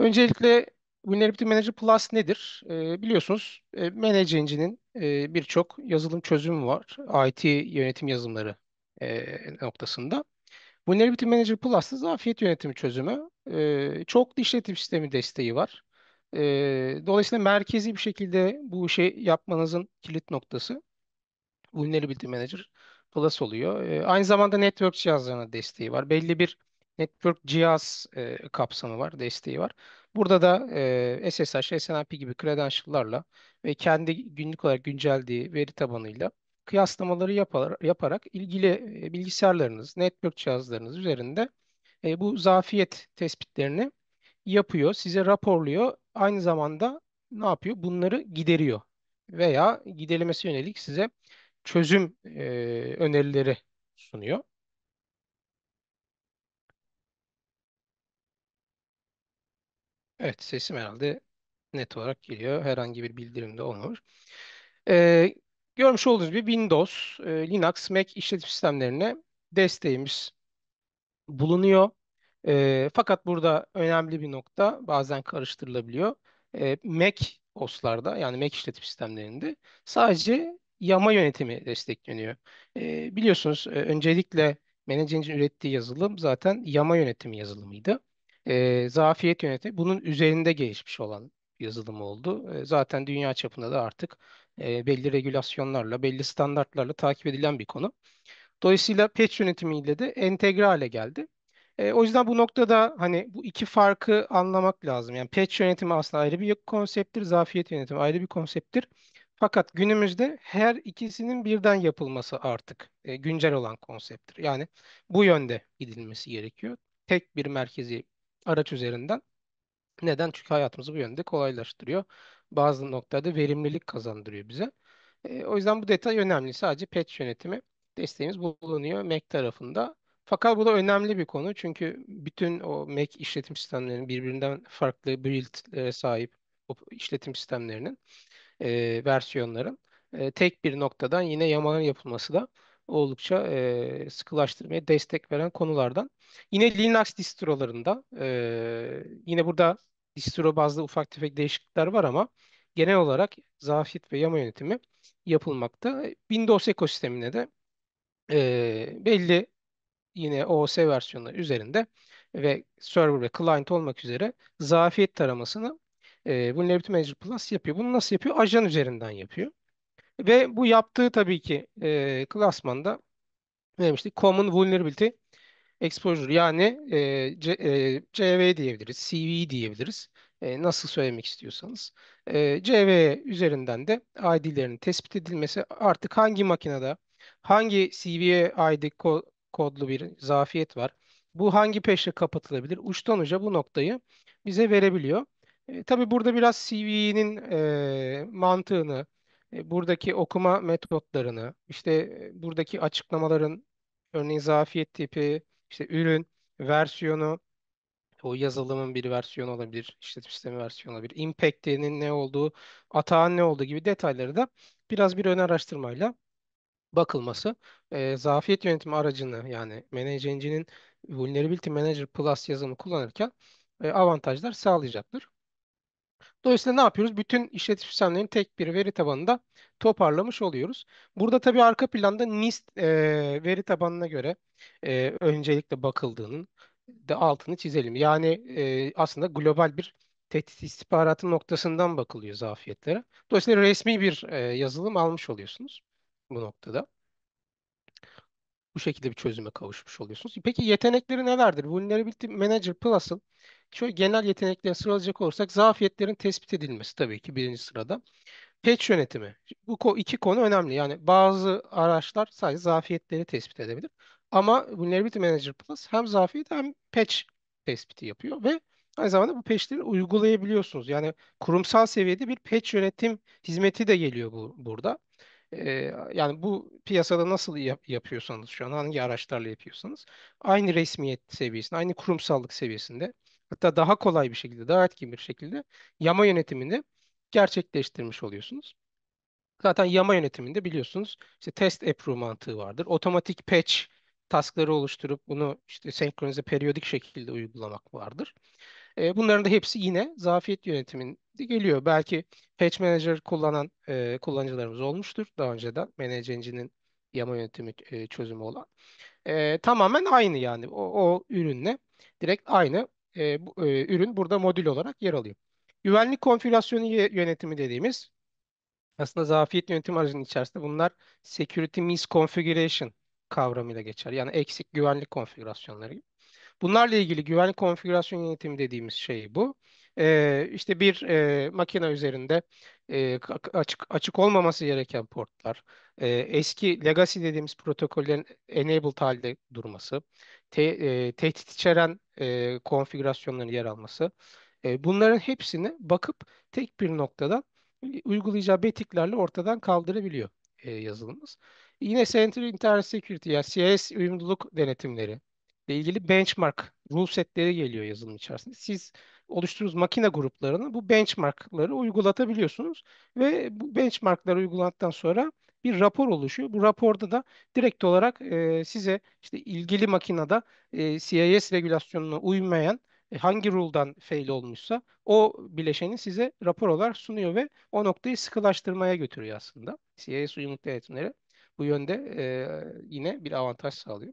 Öncelikle Vulnerability Manager Plus nedir? Ee, biliyorsunuz e, Manage Engine'in e, birçok yazılım çözümü var. IT yönetim yazılımları e, noktasında. Vulnerability Manager Plus'ta zafiyet yönetimi çözümü. E, çoklu işletim sistemi desteği var. E, dolayısıyla merkezi bir şekilde bu işi yapmanızın kilit noktası. Vulnerability Manager Plus oluyor. E, aynı zamanda network cihazlarına desteği var. Belli bir network cihaz e, kapsamı var, desteği var. Burada da e, SSH, SNMP gibi credential'larla ve kendi günlük olarak güncellediği veri tabanıyla kıyaslamaları yapar, yaparak ilgili e, bilgisayarlarınız, network cihazlarınız üzerinde e, bu zafiyet tespitlerini yapıyor, size raporluyor. Aynı zamanda ne yapıyor? Bunları gideriyor veya giderilmesi yönelik size çözüm e, önerileri sunuyor. Evet, sesim herhalde net olarak geliyor. Herhangi bir bildirim de olmamış. E, görmüş olduğunuz gibi Windows, e, Linux, Mac işletim sistemlerine desteğimiz bulunuyor. E, fakat burada önemli bir nokta bazen karıştırılabiliyor. E, Mac OS'larda yani Mac işletim sistemlerinde sadece yama yönetimi destekleniyor. E, biliyorsunuz e, öncelikle Management'in ürettiği yazılım zaten yama yönetimi yazılımıydı. E, zafiyet yönetimi bunun üzerinde gelişmiş olan yazılım oldu. E, zaten dünya çapında da artık e, belli regülasyonlarla, belli standartlarla takip edilen bir konu. Dolayısıyla patch yönetimiyle de entegre hale geldi. E, o yüzden bu noktada hani bu iki farkı anlamak lazım. Yani patch yönetimi aslında ayrı bir konsepttir, zafiyet yönetimi ayrı bir konsepttir. Fakat günümüzde her ikisinin birden yapılması artık e, güncel olan konsepttir. Yani bu yönde gidilmesi gerekiyor. Tek bir merkezi araç üzerinden. Neden? Çünkü hayatımızı bu yönde kolaylaştırıyor. Bazı noktada verimlilik kazandırıyor bize. E, o yüzden bu detay önemli. Sadece patch yönetimi desteğimiz bulunuyor Mac tarafında. Fakat bu da önemli bir konu çünkü bütün o Mac işletim sistemlerinin birbirinden farklı build'lere sahip o işletim sistemlerinin e, versiyonların e, tek bir noktadan yine yamaların yapılması da oldukça e, sıkılaştırmaya destek veren konulardan. Yine Linux distrolarında e, yine burada distro bazlı ufak tefek değişiklikler var ama genel olarak zafiyet ve yama yönetimi yapılmakta. Windows ekosistemine de e, belli yine OS versiyonları üzerinde ve server ve client olmak üzere zafiyet taramasını e, Vulnerability Manager Plus yapıyor. Bunu nasıl yapıyor? Ajan üzerinden yapıyor. Ve bu yaptığı tabii ki e, klasmanda ne demiştik? Common Vulnerability Exposure yani e, C, e, CV diyebiliriz, CV diyebiliriz. E, nasıl söylemek istiyorsanız. E, CV üzerinden de ID'lerin tespit edilmesi artık hangi makinede hangi CV'ye ID ko- kodlu bir zafiyet var. Bu hangi peşle kapatılabilir? Uçtan uca bu noktayı bize verebiliyor. E, tabii burada biraz CV'nin e, mantığını, buradaki okuma metotlarını, işte e, buradaki açıklamaların örneğin zafiyet tipi, işte ürün, versiyonu, o yazılımın bir versiyonu olabilir, işletim sistemi versiyonu olabilir, impact'inin ne olduğu, atağın ne olduğu gibi detayları da biraz bir ön araştırmayla bakılması e, zafiyet yönetimi aracını yani Manage Engine'in Vulnerability Manager Plus yazılımı kullanırken e, avantajlar sağlayacaktır. Dolayısıyla ne yapıyoruz? Bütün işletim sistemlerini tek bir veri tabanında toparlamış oluyoruz. Burada tabii arka planda NIST e, veri tabanına göre e, öncelikle bakıldığının da altını çizelim. Yani e, aslında global bir tehdit istihbaratı noktasından bakılıyor zafiyetlere. Dolayısıyla resmi bir e, yazılım almış oluyorsunuz bu noktada. Bu şekilde bir çözüme kavuşmuş oluyorsunuz. Peki yetenekleri nelerdir? Vulnerability Manager Plus'ın şöyle genel yeteneklerini sıralayacak olursak zafiyetlerin tespit edilmesi tabii ki birinci sırada. Patch yönetimi. Bu iki konu önemli. Yani bazı araçlar sadece zafiyetleri tespit edebilir. Ama Vulnerability Manager Plus hem zafiyet hem patch tespiti yapıyor ve aynı zamanda bu patchleri uygulayabiliyorsunuz. Yani kurumsal seviyede bir patch yönetim hizmeti de geliyor bu burada. Ee, yani bu piyasada nasıl yap- yapıyorsanız şu an hangi araçlarla yapıyorsanız aynı resmiyet seviyesinde, aynı kurumsallık seviyesinde hatta daha kolay bir şekilde, daha etkin bir şekilde yama yönetimini gerçekleştirmiş oluyorsunuz. Zaten yama yönetiminde biliyorsunuz işte test approve mantığı vardır. Otomatik patch taskları oluşturup bunu işte senkronize periyodik şekilde uygulamak vardır. E, bunların da hepsi yine zafiyet yönetiminde geliyor. Belki Patch Manager kullanan e, kullanıcılarımız olmuştur daha önceden. Manage Engine'in yama yönetimi e, çözümü olan. E, tamamen aynı yani. O, o ürünle direkt aynı e, bu, e, ürün burada modül olarak yer alıyor. Güvenlik konfigürasyonu yönetimi dediğimiz aslında zafiyet yönetim aracının içerisinde bunlar security misconfiguration kavramıyla geçer. Yani eksik güvenlik konfigürasyonları. Bunlarla ilgili güvenlik konfigürasyon yönetimi dediğimiz şey bu. İşte bir e, makine üzerinde e, açık açık olmaması gereken portlar, e, eski legacy dediğimiz protokollerin enabled halde durması, te- e, tehdit içeren e, konfigürasyonların yer alması, e, bunların hepsini bakıp tek bir noktada uygulayacağı betiklerle ortadan kaldırabiliyor e, yazılımımız. Yine Center Internet Security ya CIS uyumluluk denetimleri ile ilgili benchmark rule setleri geliyor yazılım içerisinde. Siz oluşturduğunuz makine gruplarına bu benchmarkları uygulatabiliyorsunuz ve bu benchmarkları uygulandıktan sonra bir rapor oluşuyor. Bu raporda da direkt olarak e, size işte ilgili makinede e, CIS regülasyonuna uymayan e, hangi rule'dan fail olmuşsa o bileşeni size rapor olarak sunuyor ve o noktayı sıkılaştırmaya götürüyor aslında. CIS uyumluluk denetimleri bu yönde e, yine bir avantaj sağlıyor.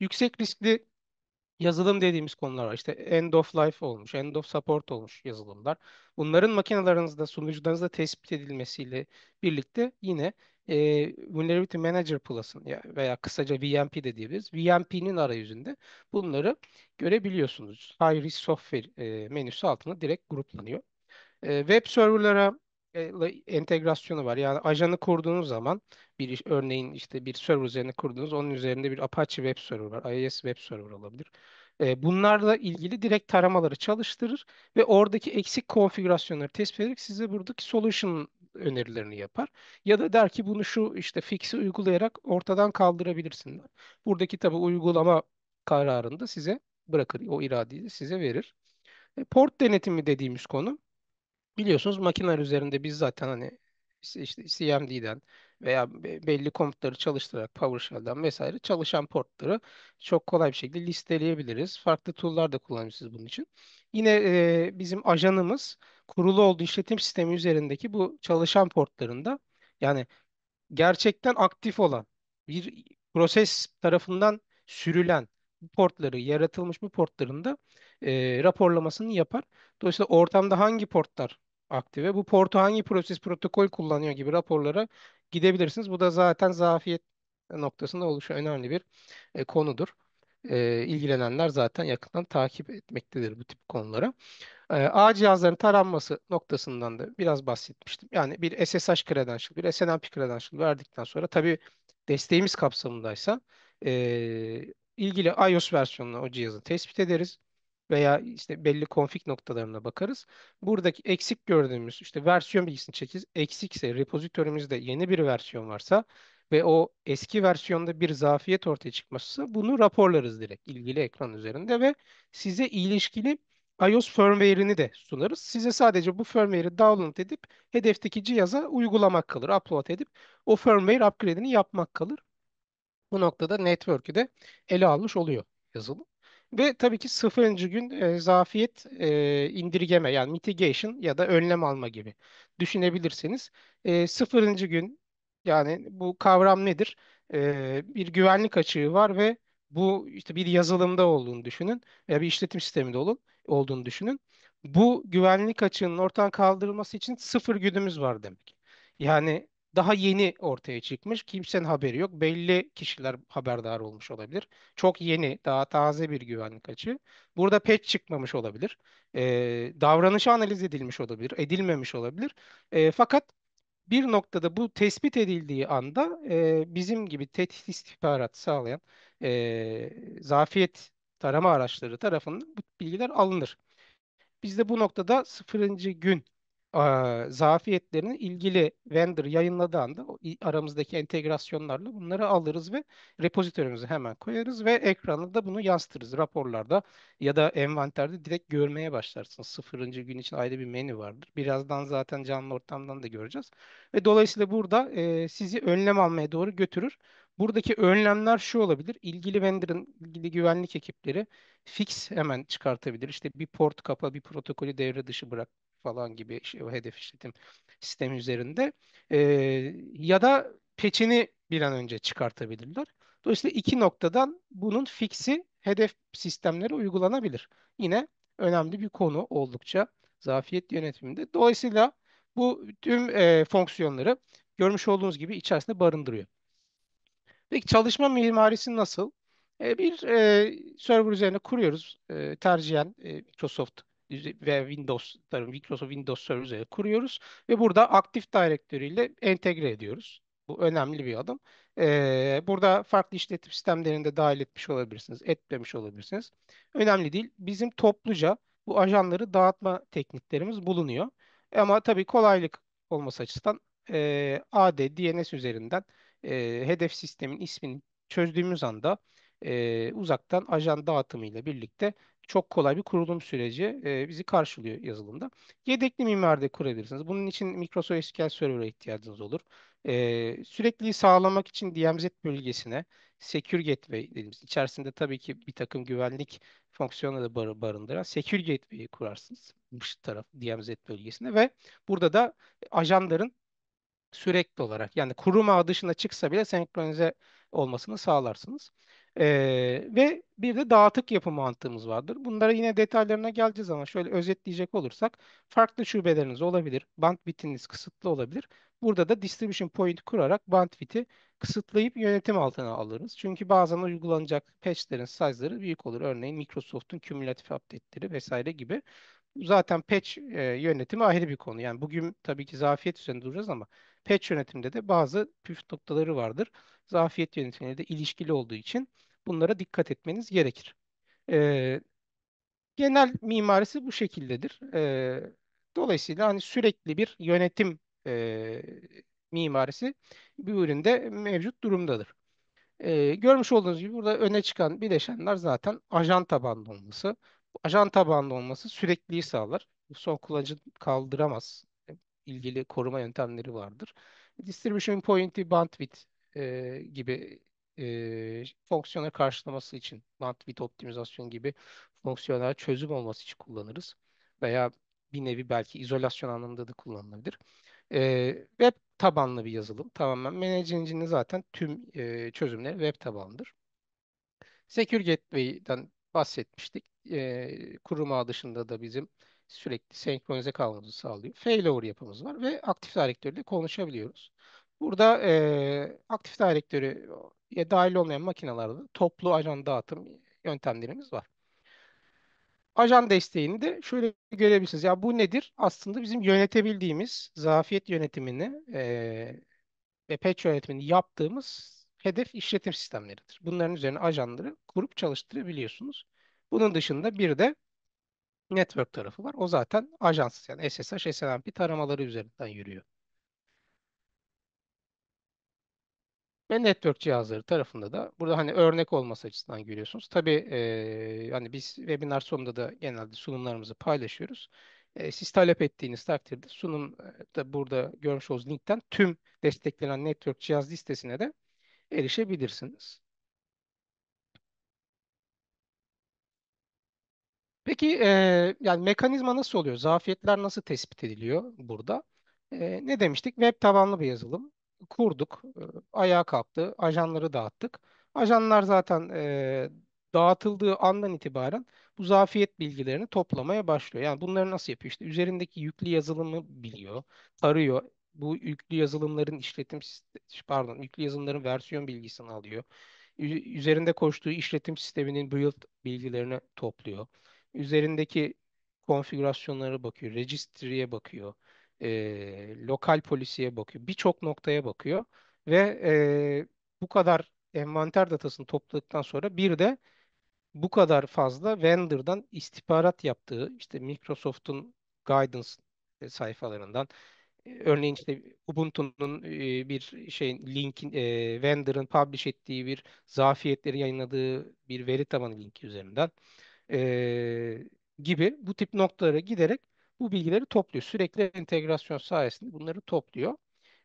Yüksek riskli yazılım dediğimiz konular var. İşte end of life olmuş, end of support olmuş yazılımlar. Bunların makinelerinizde, sunucularınızda tespit edilmesiyle birlikte yine e, Vulnerability Manager Plus'ın ya- veya kısaca VMP dediğimiz VMP'nin arayüzünde bunları görebiliyorsunuz. High Risk Software e, menüsü altında direkt gruplanıyor. E, web serverlara la- entegrasyonu var. Yani ajanı kurduğunuz zaman bir örneğin işte bir server üzerine kurduğunuz onun üzerinde bir Apache web server var. IIS web server olabilir. E, bunlarla ilgili direkt taramaları çalıştırır ve oradaki eksik konfigürasyonları tespit ederek size buradaki solution önerilerini yapar. Ya da der ki bunu şu işte fix'i uygulayarak ortadan kaldırabilirsin. Buradaki tabii uygulama kararını da size bırakır. O iradeyi de size verir. E, Port denetimi dediğimiz konu Biliyorsunuz makineler üzerinde biz zaten hani işte CMD'den veya be- belli komutları çalıştırarak PowerShell'den vesaire çalışan portları çok kolay bir şekilde listeleyebiliriz. Farklı tool'lar da kullanabilirsiniz bunun için. Yine e, bizim ajanımız kurulu olduğu işletim sistemi üzerindeki bu çalışan portlarında yani gerçekten aktif olan bir proses tarafından sürülen bu portları, yaratılmış bu portların da e, raporlamasını yapar. Dolayısıyla ortamda hangi portlar aktive, bu portu hangi proses protokol kullanıyor gibi raporlara gidebilirsiniz. Bu da zaten zafiyet noktasında oluşan önemli bir e, konudur. E, ilgilenenler zaten yakından takip etmektedir bu tip konulara. Ee, ağ cihazların taranması noktasından da biraz bahsetmiştim. Yani bir SSH credential, bir SNMP credential verdikten sonra tabii desteğimiz kapsamındaysa e, ilgili iOS versiyonunu o cihazı tespit ederiz veya işte belli config noktalarına bakarız. Buradaki eksik gördüğümüz işte versiyon bilgisini çekeriz. Eksikse repozitörimüzde yeni bir versiyon varsa ve o eski versiyonda bir zafiyet ortaya çıkmışsa bunu raporlarız direkt ilgili ekran üzerinde ve size ilişkili iOS firmware'ini de sunarız. Size sadece bu firmware'i download edip hedefteki cihaza uygulamak kalır. Upload edip o firmware upgrade'ini yapmak kalır. Bu noktada network'ü de ele almış oluyor yazılım. Ve tabii ki sıfırıncı gün e, zafiyet e, indirgeme yani mitigation ya da önlem alma gibi düşünebilirsiniz. E, sıfırıncı gün yani bu kavram nedir? E, bir güvenlik açığı var ve bu işte bir yazılımda olduğunu düşünün veya bir işletim sisteminde olun, olduğunu düşünün. Bu güvenlik açığının ortadan kaldırılması için sıfır günümüz var demek. Yani daha yeni ortaya çıkmış. Kimsenin haberi yok. Belli kişiler haberdar olmuş olabilir. Çok yeni, daha taze bir güvenlik açığı. Burada patch çıkmamış olabilir. Ee, davranışı analiz edilmiş olabilir, edilmemiş olabilir. Ee, fakat bir noktada bu tespit edildiği anda e, bizim gibi tehdit istihbarat sağlayan e, zafiyet tarama araçları tarafından bu bilgiler alınır. Biz de bu noktada sıfırıncı gün eee, zafiyetlerini ilgili vendor yayınladığı anda o aramızdaki entegrasyonlarla bunları alırız ve repozitörümüze hemen koyarız ve ekrana da bunu yansıtırız. Raporlarda ya da envanterde direkt görmeye başlarsınız. Sıfırıncı gün için ayrı bir menü vardır. Birazdan zaten canlı ortamdan da göreceğiz. Ve dolayısıyla burada eee, sizi önlem almaya doğru götürür. Buradaki önlemler şu olabilir. İlgili vendor'ın, ilgili güvenlik ekipleri fix hemen çıkartabilir. İşte bir port kapa, bir protokolü devre dışı bırak falan gibi şey, o hedef işletim sistemi üzerinde. Ee, ya da patch'ini bir an önce çıkartabilirler. Dolayısıyla iki noktadan bunun fixi hedef sistemlere uygulanabilir. Yine önemli bir konu oldukça zafiyet yönetiminde. Dolayısıyla bu tüm e, fonksiyonları görmüş olduğunuz gibi içerisinde barındırıyor. Peki çalışma mimarisi nasıl? E, bir e, server üzerine kuruyoruz. E, tercihen e, Microsoft ve Windows, Microsoft Windows Server üzerine kuruyoruz ve burada Active Directory ile entegre ediyoruz. Bu önemli bir adım. E, burada farklı işletim sistemlerini de dahil etmiş olabilirsiniz, etmemiş olabilirsiniz. Önemli değil. Bizim topluca bu ajanları dağıtma tekniklerimiz bulunuyor. Ama tabii kolaylık olması açısından e, AD, DNS üzerinden e, hedef sistemin ismini çözdüğümüz anda uzaktan ajan dağıtımı ile birlikte çok kolay bir kurulum süreci e, bizi karşılıyor yazılımda. Yedekli mimaride kurabilirsiniz. Bunun için Microsoft SQL Server'a ihtiyacınız olur. E, sürekliliği sağlamak için DMZ bölgesine Secure Gateway dediğimiz içerisinde tabii ki bir takım güvenlik fonksiyonları bar barındıran Secure Gateway'i kurarsınız. Dış taraf DMZ bölgesine ve burada da ajanların sürekli olarak yani kurum ağı dışına çıksa bile senkronize olmasını sağlarsınız. Ee, ve bir de dağıtık yapı mantığımız vardır. Bunlara yine detaylarına geleceğiz ama şöyle özetleyecek olursak farklı şubeleriniz olabilir. Bandwidth'iniz kısıtlı olabilir. Burada da distribution point kurarak bandwidth'i kısıtlayıp yönetim altına alırız. Çünkü bazen uygulanacak patch'lerin size'ları büyük olur. Örneğin Microsoft'un kümülatif update'leri vesaire gibi. Zaten patch e, yönetimi ayrı bir konu. Yani bugün tabii ki zafiyet üzerinde duracağız ama patch yönetiminde de bazı püf noktaları vardır. Zafiyet yönetimiyle de ilişkili olduğu için bunlara dikkat etmeniz gerekir. E, genel mimarisi bu şekildedir. E, dolayısıyla hani sürekli bir yönetim e, mimarisi bu üründe mevcut durumdadır. Ee, görmüş olduğunuz gibi burada öne çıkan bileşenler zaten ajan tabanlı olması. Ajan tabanlı olması sürekliliği sağlar. Son kullanıcı kaldıramaz. İlgili koruma yöntemleri vardır. Distribution point'i bandwidth e, gibi e, fonksiyonel karşılaması için bandwidth optimizasyon gibi fonksiyonel çözüm olması için kullanırız. Veya bir nevi belki izolasyon anlamında da kullanılabilir. E, web tabanlı bir yazılım. Tamamen Manage Engine'in zaten tüm e, çözümleri web tabanlıdır. Secure Gateway'den bahsetmiştik. E, kurum ağı dışında da bizim sürekli senkronize kalmamızı sağlıyor. Failover yapımız var ve Active Directory'de konuşabiliyoruz. Burada e, Active Directory'ye dahil olmayan makinelerde toplu ajan dağıtım yöntemlerimiz var. Ajan desteğini de şöyle görebilirsiniz. Ya bu nedir? Aslında bizim yönetebildiğimiz zafiyet yönetimini e, ve patch yönetimini yaptığımız hedef işletim sistemleridir. Bunların üzerine ajanları kurup çalıştırabiliyorsunuz. Bunun dışında bir de network tarafı var. O zaten ajansız yani SSH, SNMP taramaları üzerinden yürüyor. Ve network cihazları tarafında da burada hani örnek olması açısından görüyorsunuz. Tabii e, hani biz webinar sonunda da genelde sunumlarımızı paylaşıyoruz. E, siz talep ettiğiniz takdirde sunum e, da burada görmüş olduğunuz linkten tüm desteklenen network cihaz listesine de erişebilirsiniz. Peki e, yani mekanizma nasıl oluyor? Zafiyetler nasıl tespit ediliyor burada? E, ne demiştik? Web tabanlı bir yazılım. Kurduk, e, ayağa kalktı, ajanları dağıttık. Ajanlar zaten e, dağıtıldığı andan itibaren bu zafiyet bilgilerini toplamaya başlıyor. Yani bunları nasıl yapıyor? İşte üzerindeki yüklü yazılımı biliyor, tarıyor. Bu yüklü yazılımların işletim pardon, yüklü yazılımların versiyon bilgisini alıyor. Üzerinde koştuğu işletim sisteminin build bilgilerini topluyor üzerindeki konfigürasyonlara bakıyor, registry'ye bakıyor, e, lokal polisiye bakıyor, birçok noktaya bakıyor ve e, bu kadar envanter datasını topladıktan sonra bir de bu kadar fazla vendor'dan istihbarat yaptığı işte Microsoft'un guidance sayfalarından örneğin işte Ubuntu'nun bir şeyin linkin e, vendor'ın publish ettiği bir zafiyetleri yayınladığı bir veri tabanı linki üzerinden e, gibi bu tip noktalara giderek bu bilgileri topluyor. Sürekli entegrasyon sayesinde bunları topluyor.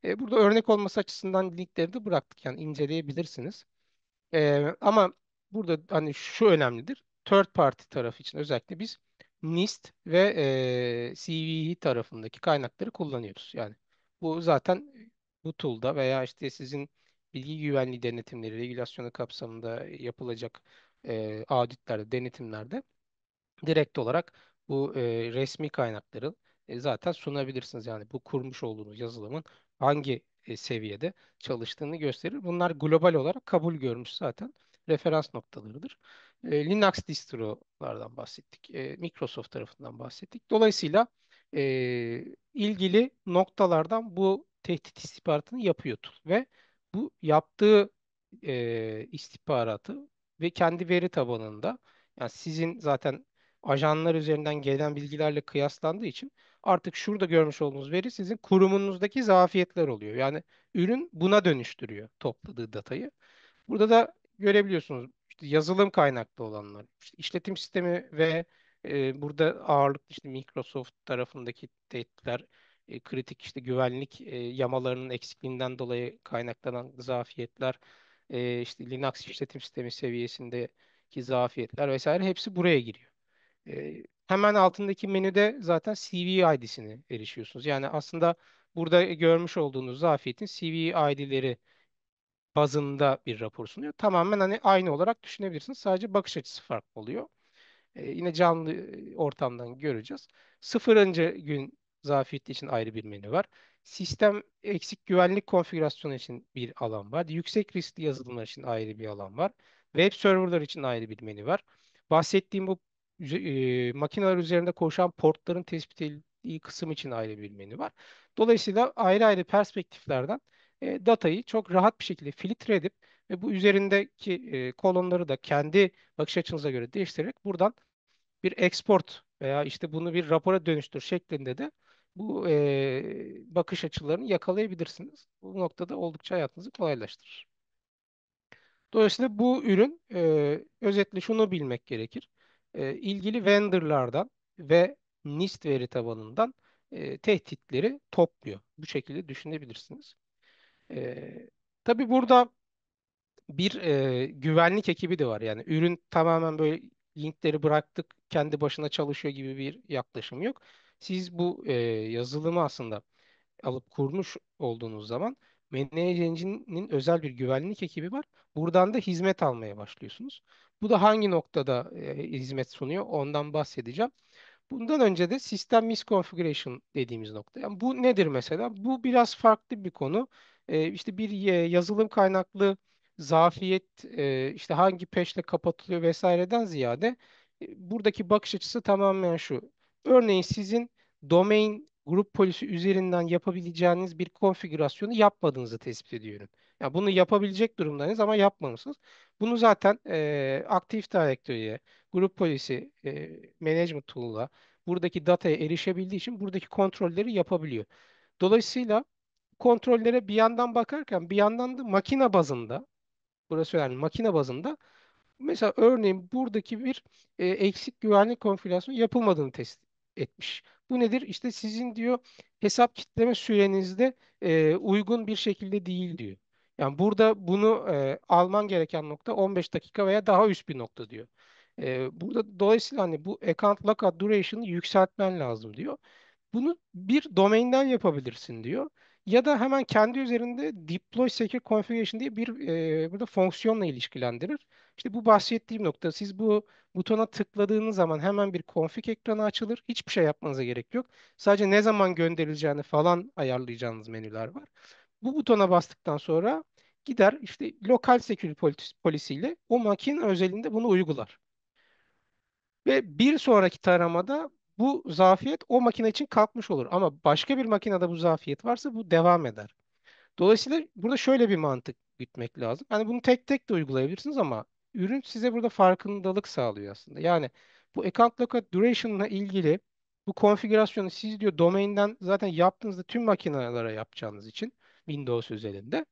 E, burada örnek olması açısından linkleri de bıraktık yani inceleyebilirsiniz. Ee, ama burada hani şu önemlidir. Third party tarafı için özellikle biz NIST ve e, CVE tarafındaki kaynakları kullanıyoruz. Yani bu zaten bu tool'da veya işte sizin bilgi güvenliği denetimleri, regülasyonu kapsamında yapılacak e, auditlerde, denetimlerde direkt olarak bu e, resmi kaynakları e, zaten sunabilirsiniz. Yani bu kurmuş olduğunuz yazılımın hangi e, seviyede çalıştığını gösterir. Bunlar global olarak kabul görmüş zaten referans noktalarıdır. E, Linux distrolardan bahsettik. E, Microsoft tarafından bahsettik. Dolayısıyla e, ilgili noktalardan bu tehdit istihbaratını yapıyor tool ve bu yaptığı e, istihbaratı ve kendi veri tabanında yani sizin zaten ajanlar üzerinden gelen bilgilerle kıyaslandığı için artık şurada görmüş olduğunuz veri sizin kurumunuzdaki zafiyetler oluyor. Yani ürün buna dönüştürüyor topladığı datayı. Burada da görebiliyorsunuz işte yazılım kaynaklı olanlar, işte işletim sistemi ve e, burada ağırlıklı işte Microsoft tarafındaki tehditler, e, kritik işte güvenlik e, yamalarının eksikliğinden dolayı kaynaklanan zafiyetler, e, işte Linux işletim sistemi seviyesindeki zafiyetler vesaire hepsi buraya giriyor. Hemen altındaki menüde zaten CV ID'sine erişiyorsunuz. Yani aslında burada görmüş olduğunuz zafiyetin CV ID'leri bazında bir rapor sunuyor. Tamamen hani aynı olarak düşünebilirsiniz. Sadece bakış açısı farklı oluyor. E, yine canlı ortamdan göreceğiz. Sıfırıncı gün zafiyeti için ayrı bir menü var. Sistem eksik güvenlik konfigürasyonu için bir alan var. Yüksek riskli yazılımlar için ayrı bir alan var. Web serverlar için ayrı bir menü var. Bahsettiğim bu e, makineler üzerinde koşan portların tespit edildiği kısım için ayrı bir menü var. Dolayısıyla ayrı ayrı perspektiflerden e, datayı çok rahat bir şekilde filtre edip ve bu üzerindeki e, kolonları da kendi bakış açınıza göre değiştirerek buradan bir export veya işte bunu bir rapora dönüştür şeklinde de bu e, bakış açılarını yakalayabilirsiniz. Bu noktada oldukça hayatınızı kolaylaştırır. Dolayısıyla bu ürün e, özetle şunu bilmek gerekir. E, ilgili vendorlardan ve NIST veri tabanından e, tehditleri topluyor. Bu şekilde düşünebilirsiniz. E, tabii burada bir e, güvenlik ekibi de var. Yani ürün tamamen böyle linkleri bıraktık kendi başına çalışıyor gibi bir yaklaşım yok. Siz bu e, yazılımı aslında alıp kurmuş olduğunuz zaman Manage özel bir güvenlik ekibi var. Buradan da hizmet almaya başlıyorsunuz. Bu da hangi noktada e, hizmet sunuyor ondan bahsedeceğim. Bundan önce de sistem misconfiguration dediğimiz nokta. Yani bu nedir mesela? Bu biraz farklı bir konu. Ee, işte bir e, yazılım kaynaklı zafiyet e, işte hangi peşle kapatılıyor vesaireden ziyade e, buradaki bakış açısı tamamen şu. Örneğin sizin domain grup polisi üzerinden yapabileceğiniz bir konfigürasyonu yapmadığınızı tespit ediyorum. Yani bunu yapabilecek durumdayız ama yapmamışsınız. Bunu zaten e, Active Directory'ye, grup polisi e, management tool'la buradaki dataya erişebildiği için buradaki kontrolleri yapabiliyor. Dolayısıyla kontrollere bir yandan bakarken bir yandan da makine bazında, burası önemli, makine bazında Mesela örneğin buradaki bir e, eksik güvenlik konfigürasyonu yapılmadığını test etmiş. Bu nedir? İşte sizin diyor hesap kitleme sürenizde e, uygun bir şekilde değil diyor. Yani burada bunu e, alman gereken nokta 15 dakika veya daha üst bir nokta diyor. E, burada dolayısıyla hani bu account lockout duration'ı yükseltmen lazım diyor. Bunu bir domainden yapabilirsin diyor. Ya da hemen kendi üzerinde deploy secure configuration diye bir e, burada fonksiyonla ilişkilendirir. İşte bu bahsettiğim nokta siz bu butona tıkladığınız zaman hemen bir config ekranı açılır. Hiçbir şey yapmanıza gerek yok. Sadece ne zaman gönderileceğini falan ayarlayacağınız menüler var. Bu butona bastıktan sonra gider işte lokal security polisiyle o makine özelinde bunu uygular. Ve bir sonraki taramada bu zafiyet o makine için kalkmış olur. Ama başka bir makinede bu zafiyet varsa bu devam eder. Dolayısıyla burada şöyle bir mantık gütmek lazım. Hani bunu tek tek de uygulayabilirsiniz ama ürün size burada farkındalık sağlıyor aslında. Yani bu account lockout duration'la ilgili bu konfigürasyonu siz diyor domainden zaten yaptığınızda tüm makinelere yapacağınız için Windows özelinde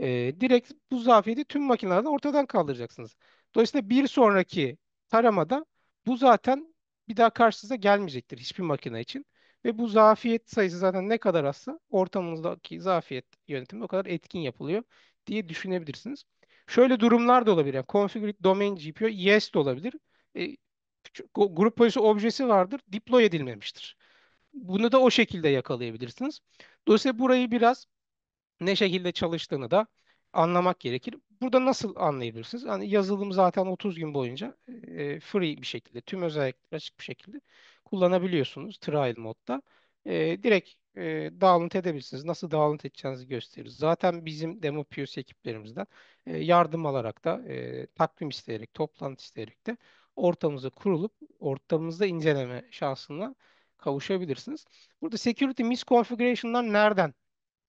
e, direkt bu zafiyeti tüm makinelerden ortadan kaldıracaksınız. Dolayısıyla bir sonraki taramada bu zaten bir daha karşınıza gelmeyecektir hiçbir makine için. Ve bu zafiyet sayısı zaten ne kadar azsa ortamımızdaki zafiyet yönetimi o kadar etkin yapılıyor diye düşünebilirsiniz. Şöyle durumlar da olabilir. Yani configure domain GPO yes de olabilir. E, grup polisi objesi vardır, deploy edilmemiştir. Bunu da o şekilde yakalayabilirsiniz. Dolayısıyla burayı biraz ne şekilde çalıştığını da anlamak gerekir. Burada nasıl anlayabilirsiniz? Hani yazılım zaten 30 gün boyunca e, free bir şekilde, tüm özellikleri açık bir şekilde kullanabiliyorsunuz trial modda. E, direkt e, download edebilirsiniz. Nasıl download edeceğinizi gösteririz. Zaten bizim demo POC ekiplerimizden e, yardım alarak da e, takvim isteyerek, toplantı isteyerek de ortamımızı kurulup ortamımızda inceleme şansına kavuşabilirsiniz. Burada security misconfiguration'lar nereden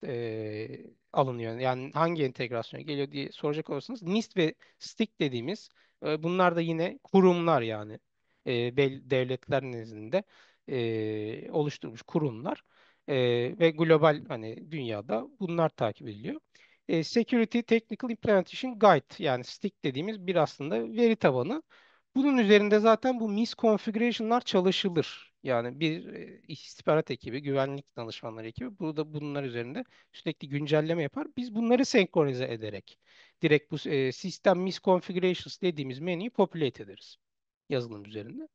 e, alınıyor. Yani hangi entegrasyona geliyor diye soracak olursanız NIST ve STIK dediğimiz e, bunlar da yine kurumlar yani e, devletler nezdinde e, oluşturmuş kurumlar E, ve global hani dünyada bunlar takip ediliyor. E, Security Technical Implementation Guide yani STIK dediğimiz bir aslında veri tabanı. Bunun üzerinde zaten bu misconfiguration'lar çalışılır. Yani bir istihbarat ekibi, güvenlik danışmanları ekibi burada bunlar üzerinde sürekli güncelleme yapar. Biz bunları senkronize ederek direkt bu sistem misconfigurations dediğimiz menüyü populate ederiz yazılım üzerinde.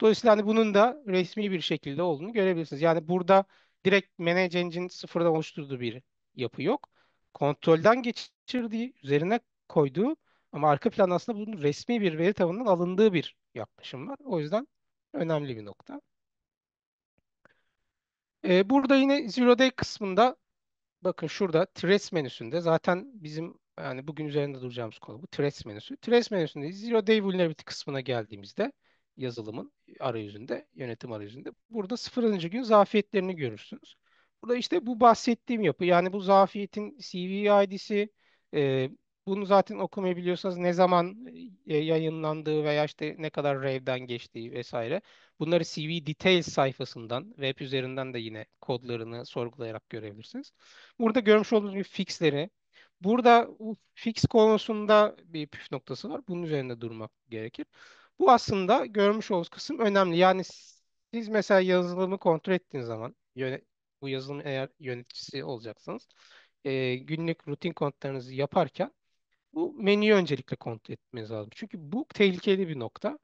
Dolayısıyla hani bunun da resmi bir şekilde olduğunu görebilirsiniz. Yani burada direkt Manage Engine sıfırdan oluşturduğu bir yapı yok. Kontrolden geçirdiği, üzerine koyduğu ama arka planda aslında bunun resmi bir veri tabanından alındığı bir yaklaşım var. O yüzden önemli bir nokta. Ee, burada yine Zero Day kısmında Bakın şurada Trace menüsünde zaten bizim yani bugün üzerinde duracağımız konu bu Trace menüsü. Trace menüsünde Zero Day Vulnerability kısmına geldiğimizde yazılımın arayüzünde, yönetim arayüzünde burada sıfırıncı gün zafiyetlerini görürsünüz. Burada işte bu bahsettiğim yapı yani bu zafiyetin CV ID'si e, bunu zaten okumayabiliyorsanız ne zaman e, yayınlandığı veya işte ne kadar rave'den geçtiği vesaire. Bunları CV Details sayfasından web üzerinden de yine kodlarını sorgulayarak görebilirsiniz. Burada görmüş olduğunuz gibi fixleri. Burada bu fix konusunda bir püf noktası var. Bunun üzerinde durmak gerekir. Bu aslında görmüş olduğunuz kısım önemli. Yani siz mesela yazılımı kontrol ettiğiniz zaman bu yazılım eğer yöneticisi olacaksanız e, günlük rutin kontrollerinizi yaparken bu menüyü öncelikle kontrol etmeniz lazım. Çünkü bu tehlikeli bir nokta.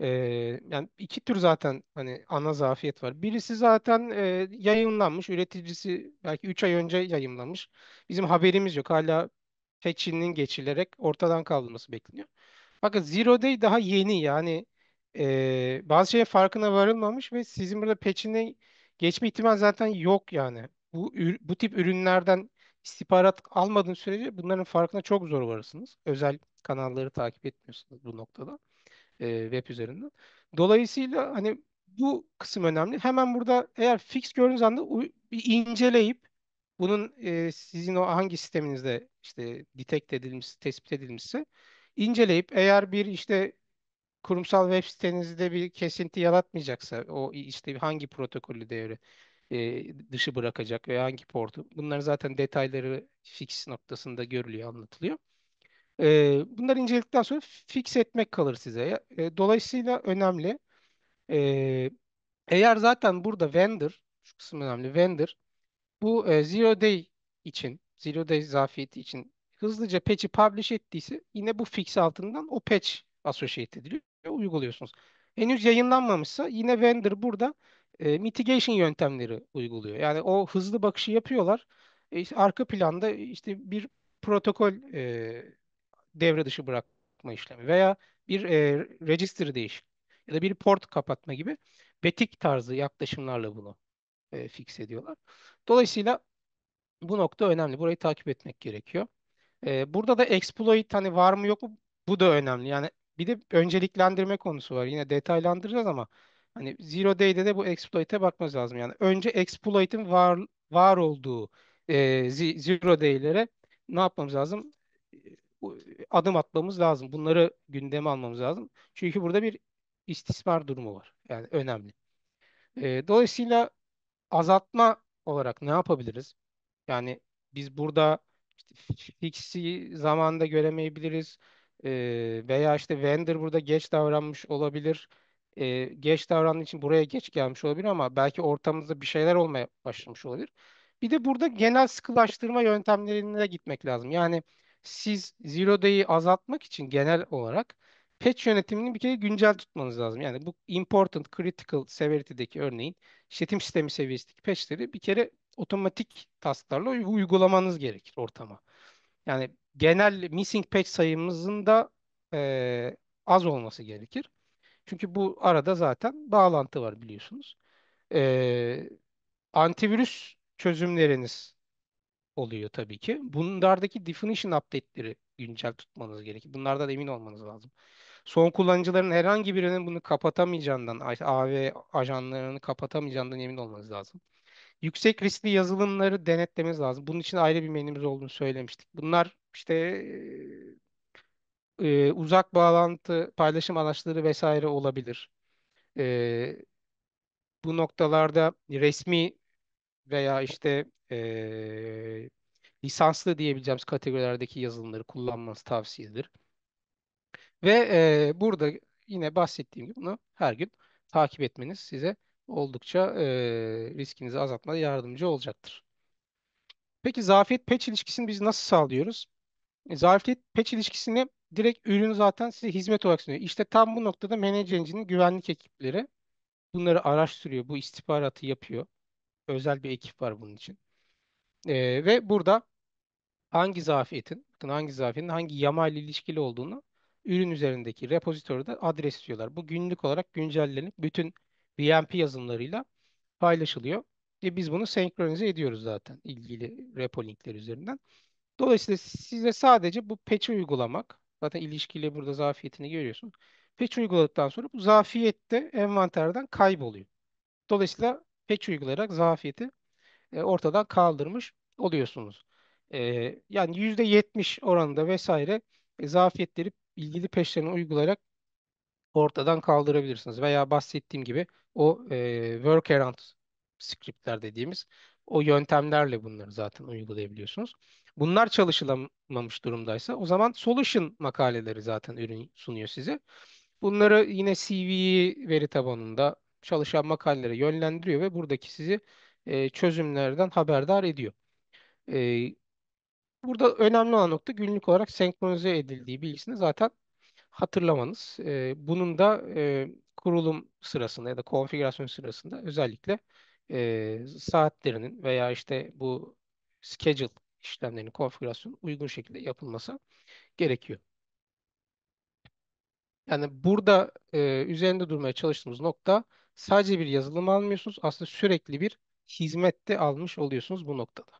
Ee, yani iki tür zaten hani ana zafiyet var. Birisi zaten e, yayınlanmış. Üreticisi belki 3 ay önce yayınlanmış. Bizim haberimiz yok. Hala patch'inin geçilerek ortadan kaldırılması bekleniyor. Bakın Zero Day daha yeni yani e, bazı şeyin farkına varılmamış ve sizin burada patch'ine geçme ihtimal zaten yok yani. Bu, bu tip ürünlerden istihbarat almadığınız sürece bunların farkına çok zor varırsınız. Özel kanalları takip etmiyorsunuz bu noktada e, web üzerinden. Dolayısıyla hani bu kısım önemli. Hemen burada eğer fix gördüğünüz anda bir inceleyip bunun e, sizin o hangi sisteminizde işte detect edilmiş, tespit edilmişse inceleyip eğer bir işte kurumsal web sitenizde bir kesinti yaratmayacaksa o işte hangi protokolü devre e, dışı bırakacak veya hangi portu bunların zaten detayları fix noktasında görülüyor, anlatılıyor. E, bunları inceledikten sonra fix etmek kalır size. E, dolayısıyla önemli. E, eğer zaten burada vendor, şu kısım önemli, vendor bu e, zero day için, zero day zafiyeti için hızlıca patch'i publish ettiyse yine bu fix altından o patch associate ediliyor ve uyguluyorsunuz. Henüz yayınlanmamışsa yine vendor burada e, mitigation yöntemleri uyguluyor. Yani o hızlı bakışı yapıyorlar. E, işte arka planda işte bir protokol e, devre dışı bırakma işlemi veya bir e, register değişik ya da bir port kapatma gibi betik tarzı yaklaşımlarla bunu e, fix ediyorlar. Dolayısıyla bu nokta önemli. Burayı takip etmek gerekiyor. E, burada da exploit hani var mı yok mu bu da önemli. Yani bir de önceliklendirme konusu var. Yine detaylandıracağız ama hani Zero Day'de de bu exploit'e bakmamız lazım. Yani önce exploit'in var var olduğu e, Zero Day'lere ne yapmamız lazım? Adım atmamız lazım. Bunları gündeme almamız lazım. Çünkü burada bir istismar durumu var. Yani önemli. E, dolayısıyla azaltma olarak ne yapabiliriz? Yani biz burada işte fixi zamanında göremeyebiliriz. Ee, veya işte vendor burada geç davranmış olabilir. E, geç davrandığı için buraya geç gelmiş olabilir ama belki ortamımızda bir şeyler olmaya başlamış olabilir. Bir de burada genel sıkılaştırma yöntemlerine gitmek lazım. Yani siz Zero Day'i azaltmak için genel olarak patch yönetimini bir kere güncel tutmanız lazım. Yani bu important, critical severity'deki örneğin işletim sistemi seviyesindeki patch'leri bir kere otomatik tasklarla uy- uygulamanız gerekir ortama. Yani genel missing patch sayımızın da eee, az olması gerekir. Çünkü bu arada zaten bağlantı var biliyorsunuz. Eee, antivirüs çözümleriniz oluyor tabii ki. Bunlardaki definition update'leri güncel tutmanız gerekir. Bunlardan emin olmanız lazım. Son kullanıcıların herhangi birinin bunu kapatamayacağından, AV ajanlarını kapatamayacağından emin olmanız lazım. Yüksek riskli yazılımları denetlememiz lazım. Bunun için ayrı bir menümüz olduğunu söylemiştik. Bunlar işte e, uzak bağlantı paylaşım araçları vesaire olabilir. E, bu noktalarda resmi veya işte e, lisanslı diyebileceğimiz kategorilerdeki yazılımları kullanmanız tavsiye edilir. Ve e, burada yine bahsettiğim gibi bunu her gün takip etmeniz size oldukça e, riskinizi azaltmada yardımcı olacaktır. Peki zafiyet patch ilişkisini biz nasıl sağlıyoruz? E, Zafiyet patch ilişkisini direkt ürün zaten size hizmet olarak sunuyor. İşte tam bu noktada Manage güvenlik ekipleri bunları araştırıyor, bu istihbaratı yapıyor. Özel bir ekip var bunun için. E, ve burada hangi zafiyetin, bakın hangi zafiyetin hangi yama ile ilişkili olduğunu ürün üzerindeki repository'de adresliyorlar. Bu günlük olarak güncellenip bütün VMP yazılımlarıyla paylaşılıyor. Ve biz bunu senkronize ediyoruz zaten ilgili repo linkleri üzerinden. Dolayısıyla size sadece bu patch'i uygulamak, zaten ilişkiyle burada zafiyetini görüyorsun. Patch uyguladıktan sonra bu zafiyet de envanterden kayboluyor. Dolayısıyla patch uygulayarak zafiyeti e, ortadan kaldırmış oluyorsunuz. E, yani %70 oranında vesaire e, zafiyetleri ilgili peşlerine uygulayarak ortadan kaldırabilirsiniz. Veya bahsettiğim gibi o e, workaround scriptler dediğimiz o yöntemlerle bunları zaten uygulayabiliyorsunuz. Bunlar çalışılamamış durumdaysa o zaman solution makaleleri zaten ürün sunuyor size. Bunları yine CV veri tabanında çalışan makalelere yönlendiriyor ve buradaki sizi e, çözümlerden haberdar ediyor. E, burada önemli olan nokta günlük olarak senkronize edildiği bilgisini zaten hatırlamanız. E, bunun da e, kurulum sırasında ya da konfigürasyon sırasında özellikle e, saatlerinin veya işte bu schedule işlemlerinin konfigürasyonu uygun şekilde yapılması gerekiyor. Yani burada e, üzerinde durmaya çalıştığımız nokta sadece bir yazılım almıyorsunuz. Aslında sürekli bir hizmette almış oluyorsunuz bu noktada.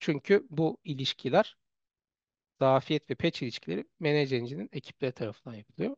Çünkü bu ilişkiler zafiyet ve patch ilişkileri Manage Engine'in ekipleri tarafından yapılıyor.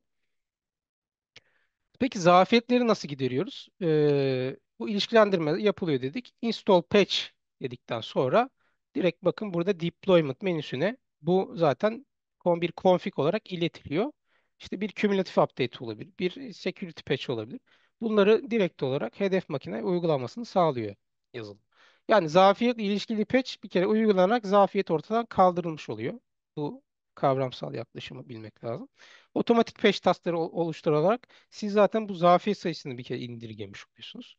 Peki zafiyetleri nasıl gideriyoruz? Ee, bu ilişkilendirme yapılıyor dedik. Install patch dedikten sonra direkt bakın burada deployment menüsüne bu zaten bir config olarak iletiliyor. İşte bir cumulative update olabilir, bir security patch olabilir. Bunları direkt olarak hedef makine uygulamasını sağlıyor yazılım. Yani zafiyet ilişkili patch bir kere uygulanarak zafiyet ortadan kaldırılmış oluyor. Bu kavramsal yaklaşımı bilmek lazım. Otomatik patch taskları ol- oluşturarak siz zaten bu zafiyet sayısını bir kere indirgemiş oluyorsunuz.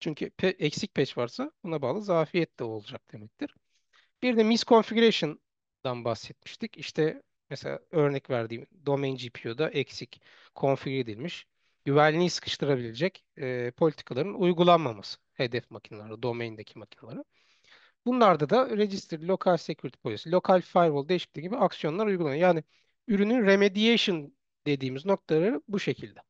Çünkü eksik patch varsa buna bağlı zafiyet de olacak demektir. Bir de misconfiguration'dan bahsetmiştik. İşte mesela örnek verdiğim domain GPU'da eksik konfigüre edilmiş, güvenliği sıkıştırabilecek e, politikaların uygulanmaması hedef makinelere, domaindeki makinelere. Bunlarda da register, local security policy, local firewall değişikliği gibi aksiyonlar uygulanıyor. Yani ürünün remediation dediğimiz noktaları bu şekilde.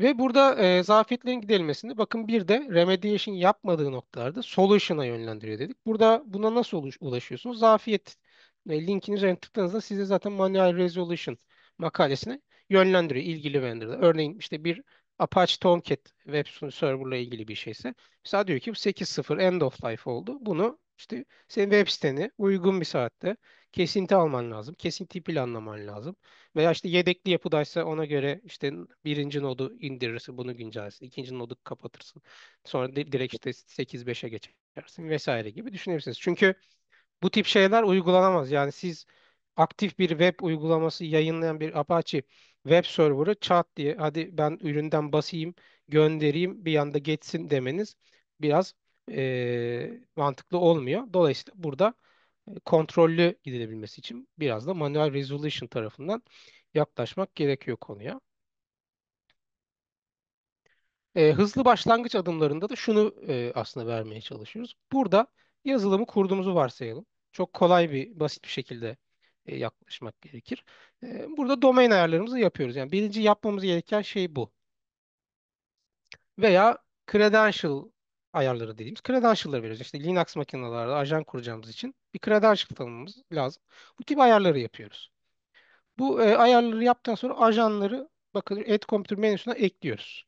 Ve burada e, zafiyetlerin giderilmesinde bakın bir de remediation yapmadığı noktalarda solution'a yönlendiriyor dedik. Burada buna nasıl ulaşıyorsunuz? Zafiyet e, linkin üzerine tıkladığınızda size zaten manual resolution makalesine yönlendiriyor ilgili vendor'da. Örneğin işte bir Apache Tomcat web server'la ilgili bir şeyse mesela diyor ki bu 8.0 end of life oldu. Bunu işte senin web siteni uygun bir saatte kesinti alman lazım. Kesinti planlaman lazım. Veya işte yedekli yapıdaysa ona göre işte birinci nodu indirirsin, bunu güncellersin. ikinci nodu kapatırsın. Sonra di- direkt işte 8.5'e geçersin vesaire gibi düşünebilirsiniz. Çünkü bu tip şeyler uygulanamaz. Yani siz aktif bir web uygulaması yayınlayan bir Apache web server'ı çat diye hadi ben üründen basayım, göndereyim bir anda geçsin demeniz biraz e, mantıklı olmuyor. Dolayısıyla burada kontrollü gidilebilmesi için biraz da manuel resolution tarafından yaklaşmak gerekiyor konuya. E, hızlı başlangıç adımlarında da şunu e, aslında vermeye çalışıyoruz. Burada yazılımı kurduğumuzu varsayalım. Çok kolay bir, basit bir şekilde e, yaklaşmak gerekir. E, burada domain ayarlarımızı yapıyoruz. Yani birinci yapmamız gereken şey bu. Veya credential ayarları dediğimiz credential'ları veriyoruz. İşte Linux makinelerde ajan kuracağımız için bir credential tanımamız lazım. Bu tip ayarları yapıyoruz. Bu e, ayarları yaptıktan sonra ajanları bakın Add Computer menüsüne ekliyoruz.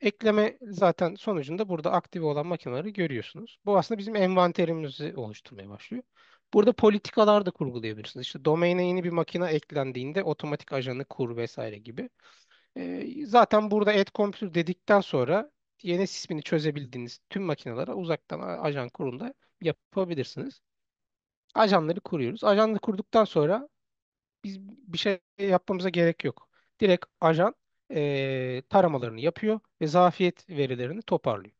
Ekleme zaten sonucunda burada aktif olan makineleri görüyorsunuz. Bu aslında bizim envanterimizi oluşturmaya başlıyor. Burada politikalar da kurgulayabilirsiniz. İşte domaine yeni bir makine eklendiğinde otomatik ajanı kur vesaire gibi. Ee, zaten burada Add Computer dedikten sonra DNS ismini çözebildiğiniz tüm makinelere uzaktan ajan kurunda yapabilirsiniz. Ajanları kuruyoruz. Ajanları kurduktan sonra biz bir şey yapmamıza gerek yok. Direkt ajan eee, taramalarını yapıyor ve zafiyet verilerini toparlıyor.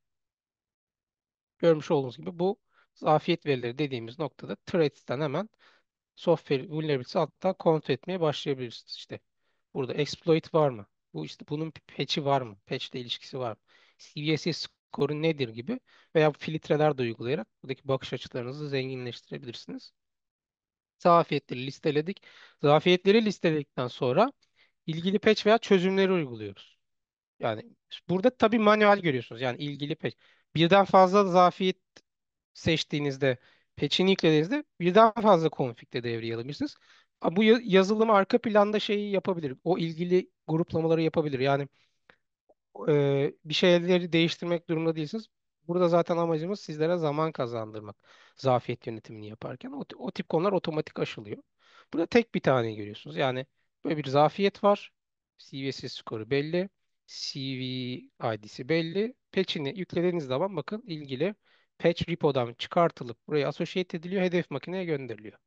Görmüş olduğunuz gibi bu zafiyet verileri dediğimiz noktada threads'ten hemen software vulnerability alttan kontrol etmeye başlayabilirsiniz. İşte burada exploit var mı? Bu işte bunun patch'i var mı? Patch ile ilişkisi var mı? CVSS skoru nedir gibi veya filtreler de uygulayarak buradaki bakış açılarınızı zenginleştirebilirsiniz. Zafiyetleri listeledik. Zafiyetleri listeledikten sonra ilgili patch veya çözümleri uyguluyoruz. Yani burada tabii manuel görüyorsunuz. Yani ilgili patch. Birden fazla zafiyet seçtiğinizde, patch'ini yüklediğinizde birden fazla config de devreye alabilirsiniz. Bu ya- yazılım arka planda şeyi yapabilir. O ilgili gruplamaları yapabilir. Yani e, bir şeyleri değiştirmek durumunda değilsiniz. Burada zaten amacımız sizlere zaman kazandırmak. Zafiyet yönetimini yaparken o, o tip konular otomatik aşılıyor. Burada tek bir tane görüyorsunuz. Yani böyle bir zafiyet var. CVSS skoru belli. CV ID'si belli. Patch'ini yüklediğiniz zaman bakın ilgili patch repo'dan çıkartılıp buraya associate ediliyor. Hedef makineye gönderiliyor.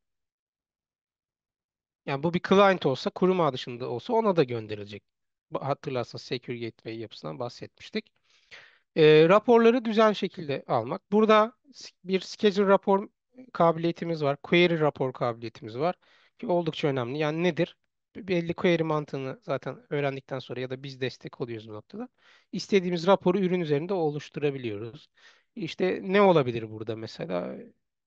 Yani bu bir client olsa, kurum ağı dışında olsa ona da gönderilecek. Hatırlarsanız Secure Gateway yapısından bahsetmiştik. E, raporları düzenli şekilde almak. Burada bir schedule rapor kabiliyetimiz var. Query rapor kabiliyetimiz var. Ki oldukça önemli. Yani nedir? Belli query mantığını zaten öğrendikten sonra ya da biz destek oluyoruz bu noktada. İstediğimiz raporu ürün üzerinde oluşturabiliyoruz. İşte ne olabilir burada mesela?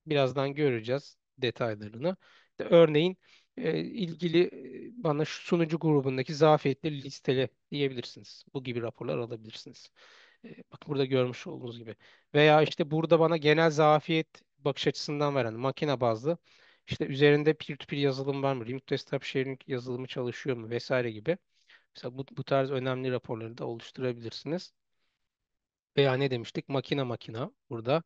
Birazdan göreceğiz detaylarını. Örneğin e, ilgili e, bana şu sunucu grubundaki zafiyetleri listele diyebilirsiniz. Bu gibi raporlar alabilirsiniz. E, Bak burada görmüş olduğunuz gibi. Veya işte burada bana genel zafiyet bakış açısından veren makine bazlı işte üzerinde peer-to-peer yazılım var mı? Remote desktop sharing yazılımı çalışıyor mu vesaire gibi. Mesela bu, bu tarz önemli raporları da oluşturabilirsiniz. Veya ne demiştik? Makine makina. Burada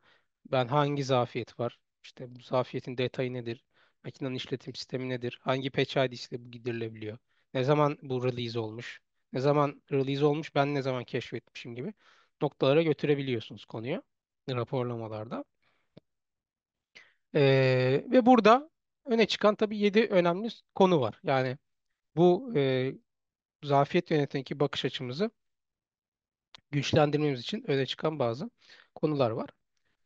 ben hangi zafiyet var? İşte bu zafiyetin detayı nedir? Makinenin işletim sistemi nedir? Hangi patch ID'siyle bu giderilebiliyor? Ne zaman bu release olmuş? Ne zaman release olmuş? Ben ne zaman keşfetmişim gibi noktalara götürebiliyorsunuz konuyu raporlamalarda. Ee, ve burada öne çıkan tabii 7 önemli konu var. Yani bu e, zafiyet yönetimindeki bakış açımızı güçlendirmemiz için öne çıkan bazı konular var.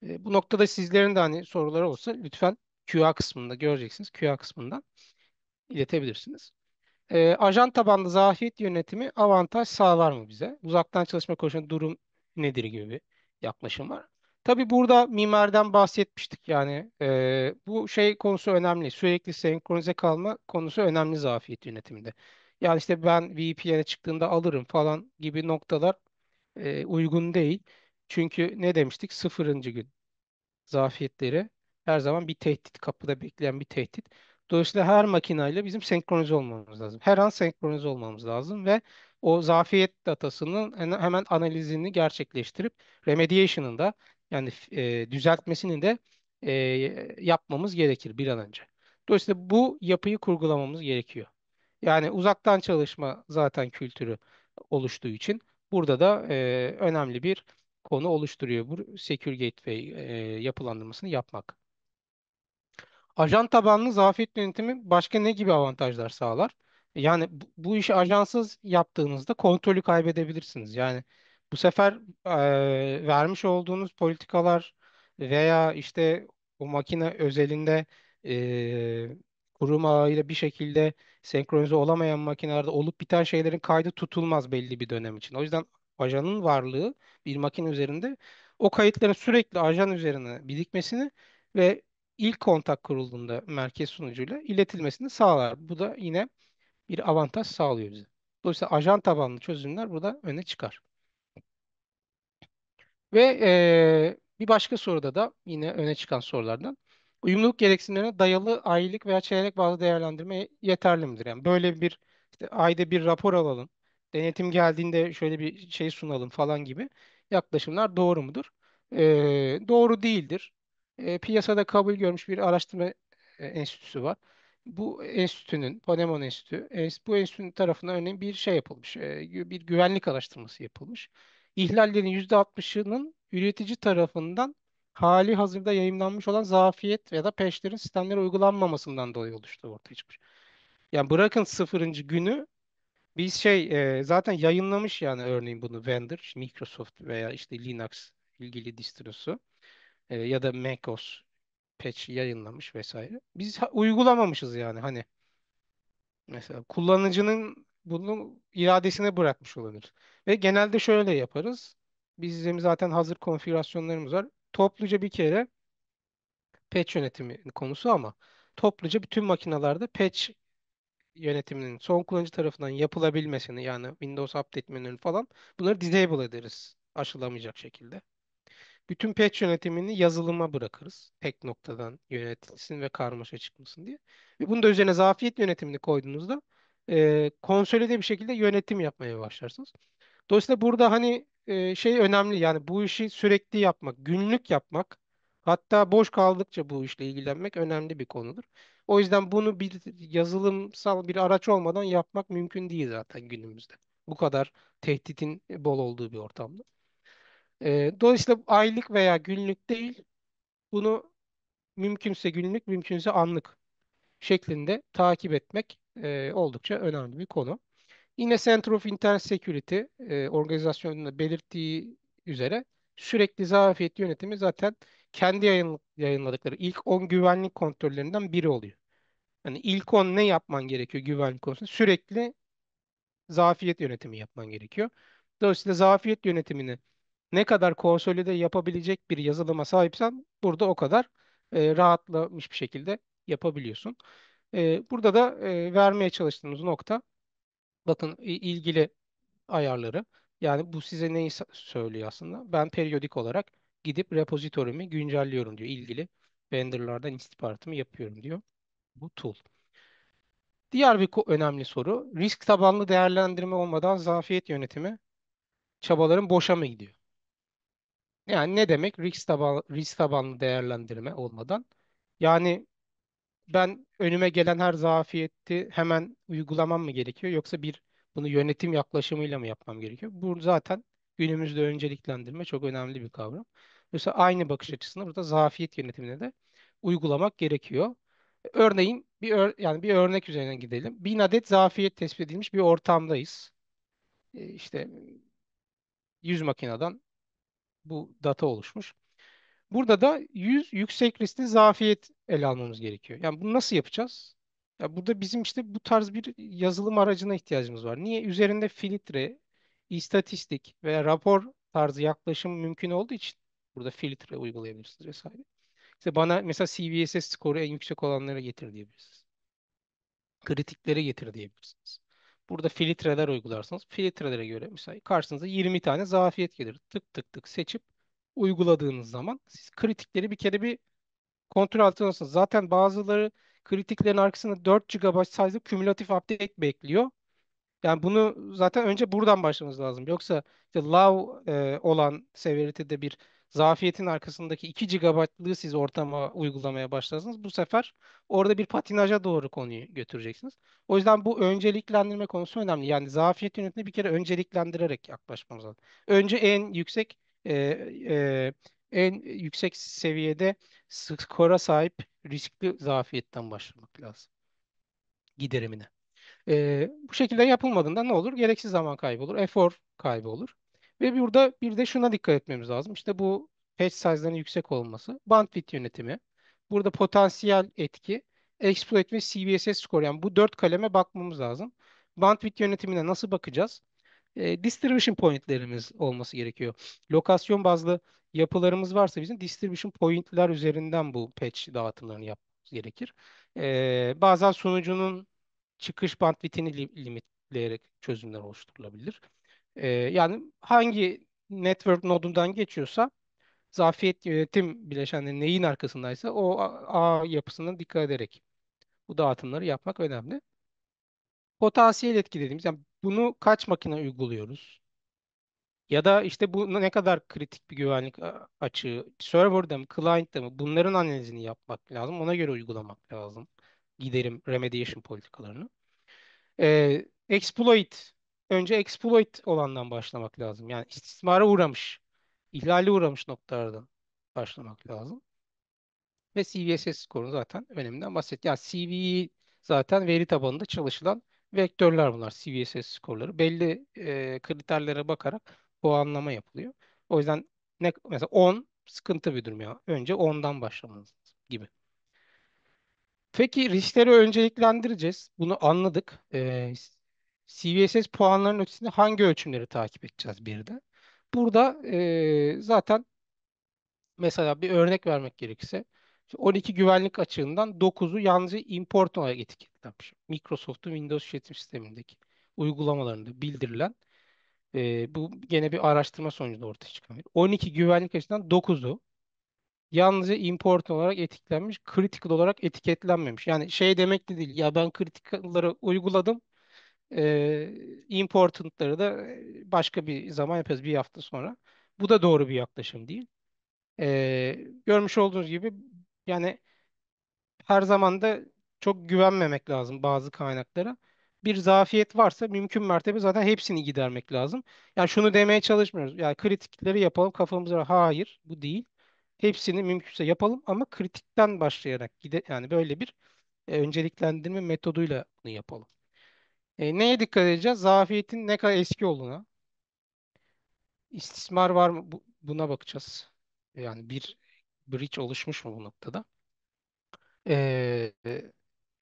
E, bu noktada sizlerin de hani soruları olsa lütfen QA kısmında göreceksiniz. QA kısmından iletebilirsiniz. E, ajan tabanlı zafiyet yönetimi avantaj sağlar mı bize? Uzaktan çalışma konusunda durum nedir gibi yaklaşım var. Tabii burada mimariden bahsetmiştik. Yani e, bu şey konusu önemli. Sürekli senkronize kalma konusu önemli zafiyet yönetiminde. Yani işte ben VPN'e çıktığında alırım falan gibi noktalar e, uygun değil. Çünkü ne demiştik? Sıfırıncı gün zafiyetleri her zaman bir tehdit, kapıda bekleyen bir tehdit. Dolayısıyla her makinayla bizim senkronize olmamız lazım. Her an senkronize olmamız lazım ve o zafiyet datasının en- hemen analizini gerçekleştirip remediation'ın da yani e, düzeltmesini de e, yapmamız gerekir bir an önce. Dolayısıyla bu yapıyı kurgulamamız gerekiyor. Yani uzaktan çalışma zaten kültürü oluştuğu için burada da e, önemli bir konu oluşturuyor. Bu Secure Gateway e, yapılandırmasını yapmak. Ajan tabanlı zafiyet yönetimi başka ne gibi avantajlar sağlar? Yani bu, bu işi ajansız yaptığınızda kontrolü kaybedebilirsiniz. Yani bu sefer e, vermiş olduğunuz politikalar veya işte o makine özelinde e, kurum ağıyla bir şekilde senkronize olamayan makinelerde olup biten şeylerin kaydı tutulmaz belli bir dönem için. O yüzden ajanın varlığı bir makine üzerinde o kayıtların sürekli ajan üzerine birikmesini ve ilk kontak kurulduğunda merkez sunucuyla iletilmesini sağlar. Bu da yine bir avantaj sağlıyor bize. Dolayısıyla ajan tabanlı çözümler burada öne çıkar. Ve eee, bir başka soruda da yine öne çıkan sorulardan uyumluluk gereksinimlerine dayalı aylık veya çeyrek bazlı değerlendirme yeterli midir? Yani böyle bir işte ayda bir rapor alalım, denetim geldiğinde şöyle bir şey sunalım falan gibi yaklaşımlar doğru mudur? Eee, doğru değildir. Eee, piyasada kabul görmüş bir araştırma e, enstitüsü var. Bu enstitünün, Ponemon Enstitü, ens- bu enstitünün tarafından örneğin bir şey yapılmış, e, bir güvenlik araştırması yapılmış ihlallerin %60'ının üretici tarafından hali hazırda yayınlanmış olan zafiyet ya da peşlerin sistemlere uygulanmamasından dolayı oluştu ortaya çıkmış. Yani bırakın sıfırıncı günü biz şey e, zaten yayınlamış yani örneğin bunu vendor, Microsoft veya işte Linux ilgili distrosu e, ya da macOS patch yayınlamış vesaire. Biz uygulamamışız yani hani Mesela kullanıcının bunu iradesine bırakmış olabilir. Ve genelde şöyle yaparız. Bizim zaten hazır konfigürasyonlarımız var. Topluca bir kere patch yönetimi konusu ama topluca bütün makinalarda patch yönetiminin son kullanıcı tarafından yapılabilmesini yani Windows Update menüleri falan bunları disable ederiz aşılamayacak şekilde. Bütün patch yönetimini yazılıma bırakırız. Tek noktadan yönetilsin ve karmaşa çıkmasın diye. Ve bunu da üzerine zafiyet yönetimini koyduğunuzda e, konsolide bir şekilde yönetim yapmaya başlarsınız. Dolayısıyla burada hani e, şey önemli yani bu işi sürekli yapmak, günlük yapmak, hatta boş kaldıkça bu işle ilgilenmek önemli bir konudur. O yüzden bunu bir yazılımsal bir araç olmadan yapmak mümkün değil zaten günümüzde. Bu kadar tehditin bol olduğu bir ortamda. E, dolayısıyla aylık veya günlük değil, bunu mümkünse günlük, mümkünse anlık şeklinde takip etmek e, oldukça önemli bir konu. Yine Center of Internet Security e, organizasyonunda belirttiği üzere sürekli zafiyet yönetimi zaten kendi yayın, yayınladıkları ilk 10 güvenlik kontrollerinden biri oluyor. Yani ilk 10 ne yapman gerekiyor güvenlik konusunda? Sürekli zafiyet yönetimi yapman gerekiyor. Dolayısıyla zafiyet yönetimini ne kadar konsolide yapabilecek bir yazılıma sahipsen burada o kadar e, rahatlamış bir şekilde yapabiliyorsun. E, burada da e, vermeye çalıştığımız nokta bakın ilgili ayarları. Yani bu size neyi söylüyor aslında? Ben periyodik olarak gidip repozitorimi güncelliyorum diyor. İlgili vendorlardan istihbaratımı yapıyorum diyor bu tool. Diğer bir önemli soru, risk tabanlı değerlendirme olmadan zafiyet yönetimi çabaların boşa mı gidiyor? Yani ne demek risk tabanlı, risk tabanlı değerlendirme olmadan? Yani ben önüme gelen her zafiyeti hemen uygulamam mı gerekiyor yoksa bir bunu yönetim yaklaşımıyla mı yapmam gerekiyor? Bu zaten günümüzde önceliklendirme çok önemli bir kavram. Mesela aynı bakış açısını burada zafiyet yönetimine de uygulamak gerekiyor. Örneğin bir ör- yani bir örnek üzerinden gidelim. Bin adet zafiyet tespit edilmiş bir ortamdayız. E, İşte 100 makineden bu data oluşmuş. Burada da 100 yüksek riskli zafiyet ele almamız gerekiyor. Yani bunu nasıl yapacağız? Ya burada bizim işte bu tarz bir yazılım aracına ihtiyacımız var. Niye? Üzerinde filtre, istatistik veya rapor tarzı yaklaşım mümkün olduğu için burada filtre uygulayabilirsiniz vesaire. İşte bana mesela CVSS skoru en yüksek olanlara getir diyebilirsiniz. Kritikleri getir diyebilirsiniz. Burada filtreler uygularsınız. Filtrelere göre mesela karşınıza 20 tane zafiyet gelir. Tık tık tık seçip uyguladığınız zaman siz kritikleri bir kere bir kontrol altına alıyorsunuz. Zaten bazıları kritiklerin arkasında 4 GB size'lı kümülatif update bekliyor. Yani bunu zaten önce buradan başlamamız lazım. Yoksa işte low e, olan seviyede bir zafiyetin arkasındaki 2 GB'lığı siz ortama uygulamaya başlarsınız. Bu sefer orada bir patinaja doğru konuyu götüreceksiniz. O yüzden bu önceliklendirme konusu önemli. Yani zafiyet yönetimine bir kere önceliklendirerek yaklaşmamız lazım. Önce en yüksek e, e, en yüksek seviyede skora sahip riskli zafiyetten başlamak lazım giderimine. Ee, bu şekilde yapılmadığında ne olur? Gereksiz zaman kaybı olur, efor kaybı olur. Ve burada bir de şuna dikkat etmemiz lazım. İşte bu patch size'ların yüksek olması, bandwidth yönetimi, burada potansiyel etki, exploit ve CVSS score yani bu dört kaleme bakmamız lazım. Bandwidth yönetimine nasıl bakacağız? e, distribution pointlerimiz olması gerekiyor. Lokasyon bazlı yapılarımız varsa bizim distribution pointler üzerinden bu patch dağıtımlarını yapmamız gerekir. E, bazen sunucunun çıkış bandwidth'ini li- limitleyerek çözümler oluşturulabilir. E, yani hangi network nodundan geçiyorsa zafiyet yönetim bileşenleri neyin arkasındaysa o ağ yapısına dikkat ederek bu dağıtımları yapmak önemli. Potansiyel etki dediğimiz yani bunu kaç makine uyguluyoruz? Ya da işte bu ne kadar kritik bir güvenlik açığı, server'da mı, client'ta mı bunların analizini yapmak lazım. Ona göre uygulamak lazım. Giderim remediation politikalarını. Ee, exploit, önce exploit olandan başlamak lazım. Yani istismara uğramış, ihlale uğramış noktalardan başlamak lazım. Ve CVSS skorunu zaten öneminden bahset. Ya CV zaten veri tabanında çalışılan vektörler bunlar. CVSS skorları. Belli e, kriterlere bakarak puanlama yapılıyor. O yüzden ne, mesela 10 sıkıntı bir durum ya. Önce 10'dan başlamanız gibi. Peki riskleri önceliklendireceğiz. Bunu anladık. E, CVSS puanlarının ötesinde hangi ölçümleri takip edeceğiz bir de? Burada e, zaten Mesela bir örnek vermek gerekirse işte 12 güvenlik açığından 9'u yalnızca import olarak etiketlenmiş. Microsoft'un Windows işletim sistemindeki uygulamalarında bildirilen e, bu gene bir araştırma sonucunda ortaya çıkan. 12 güvenlik açığından 9'u yalnızca import olarak etiketlenmiş, critical olarak etiketlenmemiş. Yani şey demek de değil. Ya ben critical'ları uyguladım. E, important'ları da e, başka bir zaman yaparız bir hafta sonra. Bu da doğru bir yaklaşım değil. Ee, görmüş olduğunuz gibi yani her zaman da çok güvenmemek lazım bazı kaynaklara. Bir zafiyet varsa mümkün mertebe zaten hepsini gidermek lazım. Yani şunu demeye çalışmıyoruz. Yani kritikleri yapalım kafamıza. Hayır, bu değil. Hepsini mümkünse yapalım ama kritikten başlayarak gide yani böyle bir e, önceliklendirme metoduyla bunu yapalım. E, neye dikkat edeceğiz? Zafiyetin ne kadar eski olduğuna, istismar var mı? Bu- buna bakacağız. Yani bir breach oluşmuş mu bu noktada? Ee,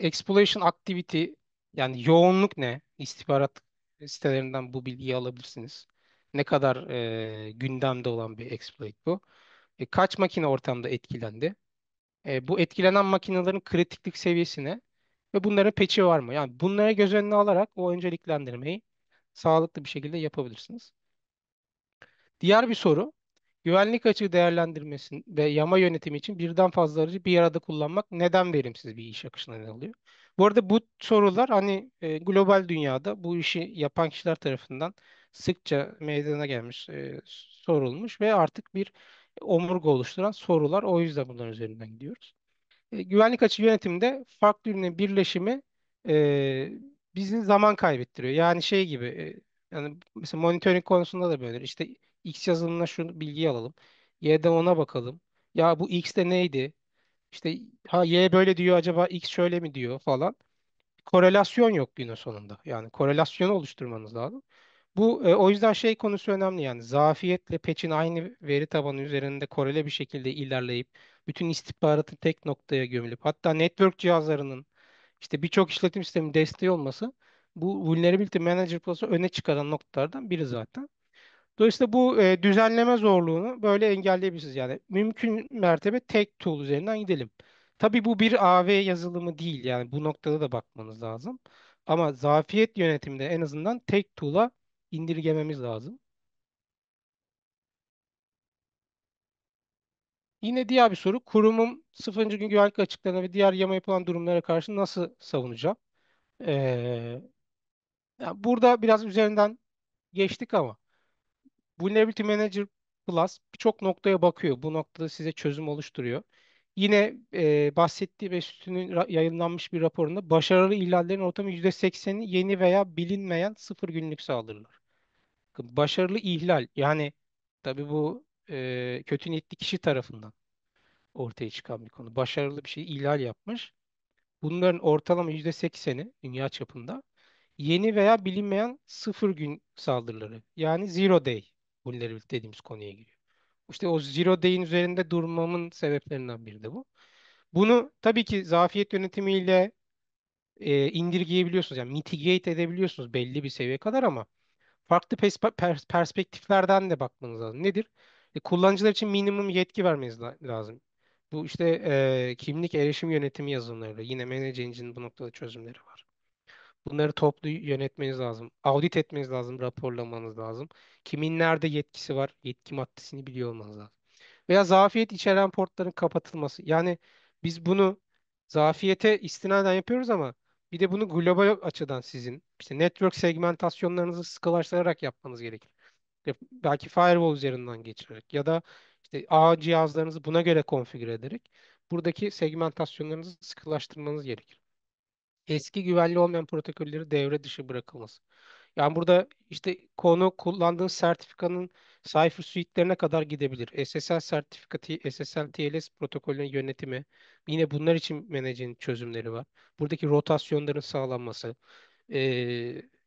exploration activity yani yoğunluk ne? İstihbarat sitelerinden bu bilgiyi alabilirsiniz. Ne kadar e, gündemde olan bir exploit bu? E, kaç makine ortamda etkilendi? E, bu etkilenen makinelerin kritiklik seviyesine ve bunların patch'i var mı? Yani bunlara göz önüne alarak o önceliklendirmeyi sağlıklı bir şekilde yapabilirsiniz. Diğer bir soru, güvenlik açığı değerlendirmesi ve yama yönetimi için birden fazla aracı bir arada kullanmak neden verimsiz bir iş akışına neden oluyor? Bu arada bu sorular hani e, global dünyada bu işi yapan kişiler tarafından sıkça meydana gelmiş, e, sorulmuş ve artık bir omurga oluşturan sorular. O yüzden bunların üzerinden gidiyoruz. E, güvenlik açığı yönetiminde farklı ürünlerin birleşimi e, bizi zaman kaybettiriyor. Yani şey gibi e, yani mesela monitoring konusunda da böyle. İşte X yazılımına şu bilgiyi alalım. Y'de ona bakalım. Ya bu X de neydi? İşte ha Y böyle diyor acaba X şöyle mi diyor falan. Korelasyon yok günün sonunda. Yani korelasyonu oluşturmanız lazım. Bu e, o yüzden şey konusu önemli yani zafiyetle patch'in aynı veri tabanı üzerinde korele bir şekilde ilerleyip bütün istihbaratın tek noktaya gömülüp hatta network cihazlarının işte birçok işletim sistemi desteği olması bu Vulnerability Manager Plus'ı öne çıkaran noktalardan biri zaten. Dolayısıyla bu e, düzenleme zorluğunu böyle engelleyebilirsiniz. Yani mümkün mertebe tek tool üzerinden gidelim. Tabii bu bir AV yazılımı değil. Yani bu noktada da bakmanız lazım. Ama zafiyet yönetiminde en azından tek tool'a indirgememiz lazım. Yine diğer bir soru. Kurumum sıfırıncı gün güvenlik açıklarına ve diğer yama yapılan durumlara karşı nasıl savunacağım? Ee, yani burada biraz üzerinden geçtik ama Vulnerability Manager Plus birçok noktaya bakıyor. Bu noktada size çözüm oluşturuyor. Yine e, bahsettiği ve üstünün yayınlanmış bir raporunda başarılı ihlallerin ortamı %80'i yeni veya bilinmeyen sıfır günlük saldırılar. Başarılı ihlal yani tabii bu e, kötü niyetli kişi tarafından ortaya çıkan bir konu. Başarılı bir şey ihlal yapmış. Bunların ortalama %80'i dünya çapında yeni veya bilinmeyen sıfır gün saldırıları. Yani zero day vulnerability dediğimiz konuya giriyor. İşte o zero day'in üzerinde durmamın sebeplerinden biri de bu. Bunu tabii ki zafiyet yönetimiyle e, indirgeyebiliyorsunuz. Yani mitigate edebiliyorsunuz belli bir seviyeye kadar ama farklı pers- pers- perspektiflerden de bakmanız lazım. Nedir? E, kullanıcılar için minimum yetki vermeniz la- lazım. Bu işte e, kimlik erişim yönetimi yazılımları. Yine Manage Engine'in bu noktada çözümleri var. Bunları toplu yönetmeniz lazım. Audit etmeniz lazım, raporlamanız lazım. Kimin nerede yetkisi var, yetki maddesini biliyor olmanız lazım. Veya zafiyet içeren portların kapatılması. Yani biz bunu zafiyete istinaden yapıyoruz ama bir de bunu global açıdan sizin işte network segmentasyonlarınızı sıkılaştırarak yapmanız gerekir. Belki firewall üzerinden geçirerek ya da işte ağ cihazlarınızı buna göre konfigüre ederek buradaki segmentasyonlarınızı sıkılaştırmanız gerekir. Eski güvenli olmayan protokolleri devre dışı bırakılması. Yani burada işte konu kullandığın sertifikanın Cypher suite'lerine kadar gidebilir. SSL sertifikatı, SSL TLS protokolünün yönetimi. Yine bunlar için menajerin çözümleri var. Buradaki rotasyonların sağlanması.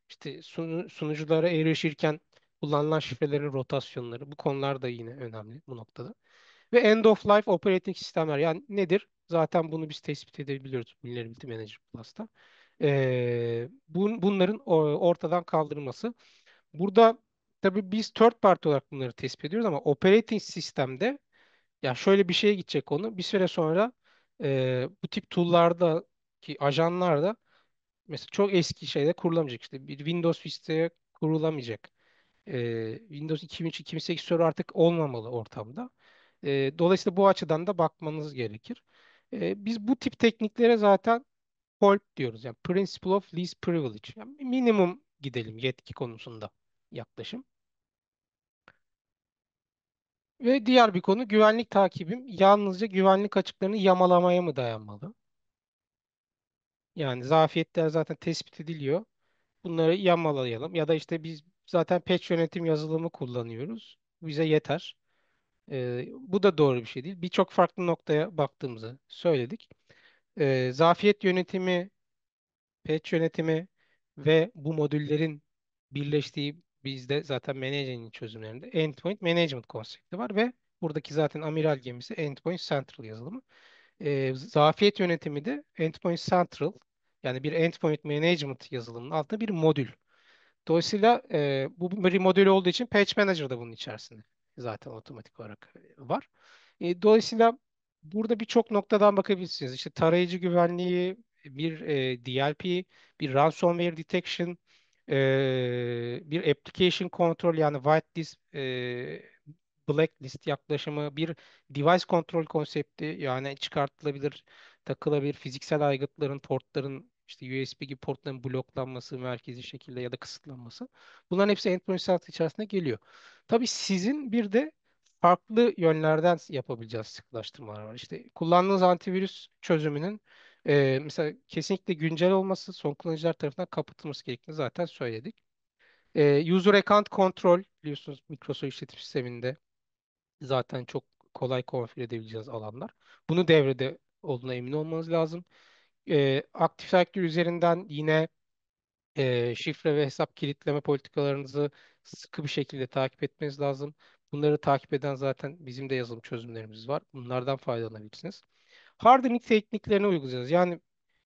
İşte sunu- sunuculara erişirken kullanılan şifrelerin rotasyonları. Bu konular da yine önemli bu noktada. Ve end of life operating sistemler. Yani nedir? Zaten bunu biz tespit edebiliyoruz Vulnerability Manager Plus'ta. Bun- bunların ortadan kaldırılması. Burada tabii biz third party olarak bunları tespit ediyoruz ama operating sistemde ya şöyle bir şeye gidecek konu. Bir süre sonra e, bu tip tool'larda ki ajanlarda mesela çok eski şeyde kurulamayacak işte bir Windows Vista'ya kurulamayacak. Ee, Windows 2003-2008 server artık olmamalı ortamda. Ee, dolayısıyla bu açıdan da bakmanız gerekir. Ee, biz bu tip tekniklere zaten POLP diyoruz. Yani Principle of Least Privilege. Yani minimum gidelim yetki konusunda yaklaşım. Ve diğer bir konu güvenlik takibim yalnızca güvenlik açıklarını yamalamaya mı dayanmalı? Yani zafiyetler zaten tespit ediliyor. Bunları yamalayalım ya da işte biz zaten patch yönetim yazılımı kullanıyoruz. Bize yeter. Ee, bu da doğru bir şey değil. Birçok farklı noktaya baktığımızı söyledik. Ee, zafiyet yönetimi, patch yönetimi ve bu modüllerin birleştiği bizde zaten Management'in çözümlerinde Endpoint Management konsepti var ve buradaki zaten amiral gemisi Endpoint Central yazılımı. Ee, zafiyet yönetimi de Endpoint Central yani bir Endpoint Management yazılımının altında bir modül. Dolayısıyla e, bu bir modül olduğu için Patch Manager da bunun içerisinde zaten otomatik olarak e, var. E, dolayısıyla burada birçok noktadan bakabilirsiniz. İşte tarayıcı güvenliği, bir e, DLP, bir ransomware detection, e, bir application control yani whitelist, e, blacklist yaklaşımı, bir device control konsepti yani çıkartılabilir, takılabilir fiziksel aygıtların, portların işte USB gibi portların bloklanması, merkezi şekilde ya da kısıtlanması. Bunların hepsi endpoint sensor içerisinde geliyor. Tabii sizin bir de farklı yönlerden yapabileceğiz sıkılaştırmalar var. İşte kullandığınız antivirüs çözümünün e, mesela kesinlikle güncel olması, son kullanıcılar tarafından kapatılması gerektiğini zaten söyledik. E, user account control biliyorsunuz Microsoft işletim sisteminde zaten çok kolay konfigüre edebileceğiniz alanlar. Bunu devrede olduğuna emin olmanız lazım. E, Active Directory üzerinden yine e, şifre ve hesap kilitleme politikalarınızı sıkı bir şekilde takip etmeniz lazım. Bunları takip eden zaten bizim de yazılım çözümlerimiz var. Bunlardan faydalanabilirsiniz. Hardening tekniklerini uygulayacağız. Yani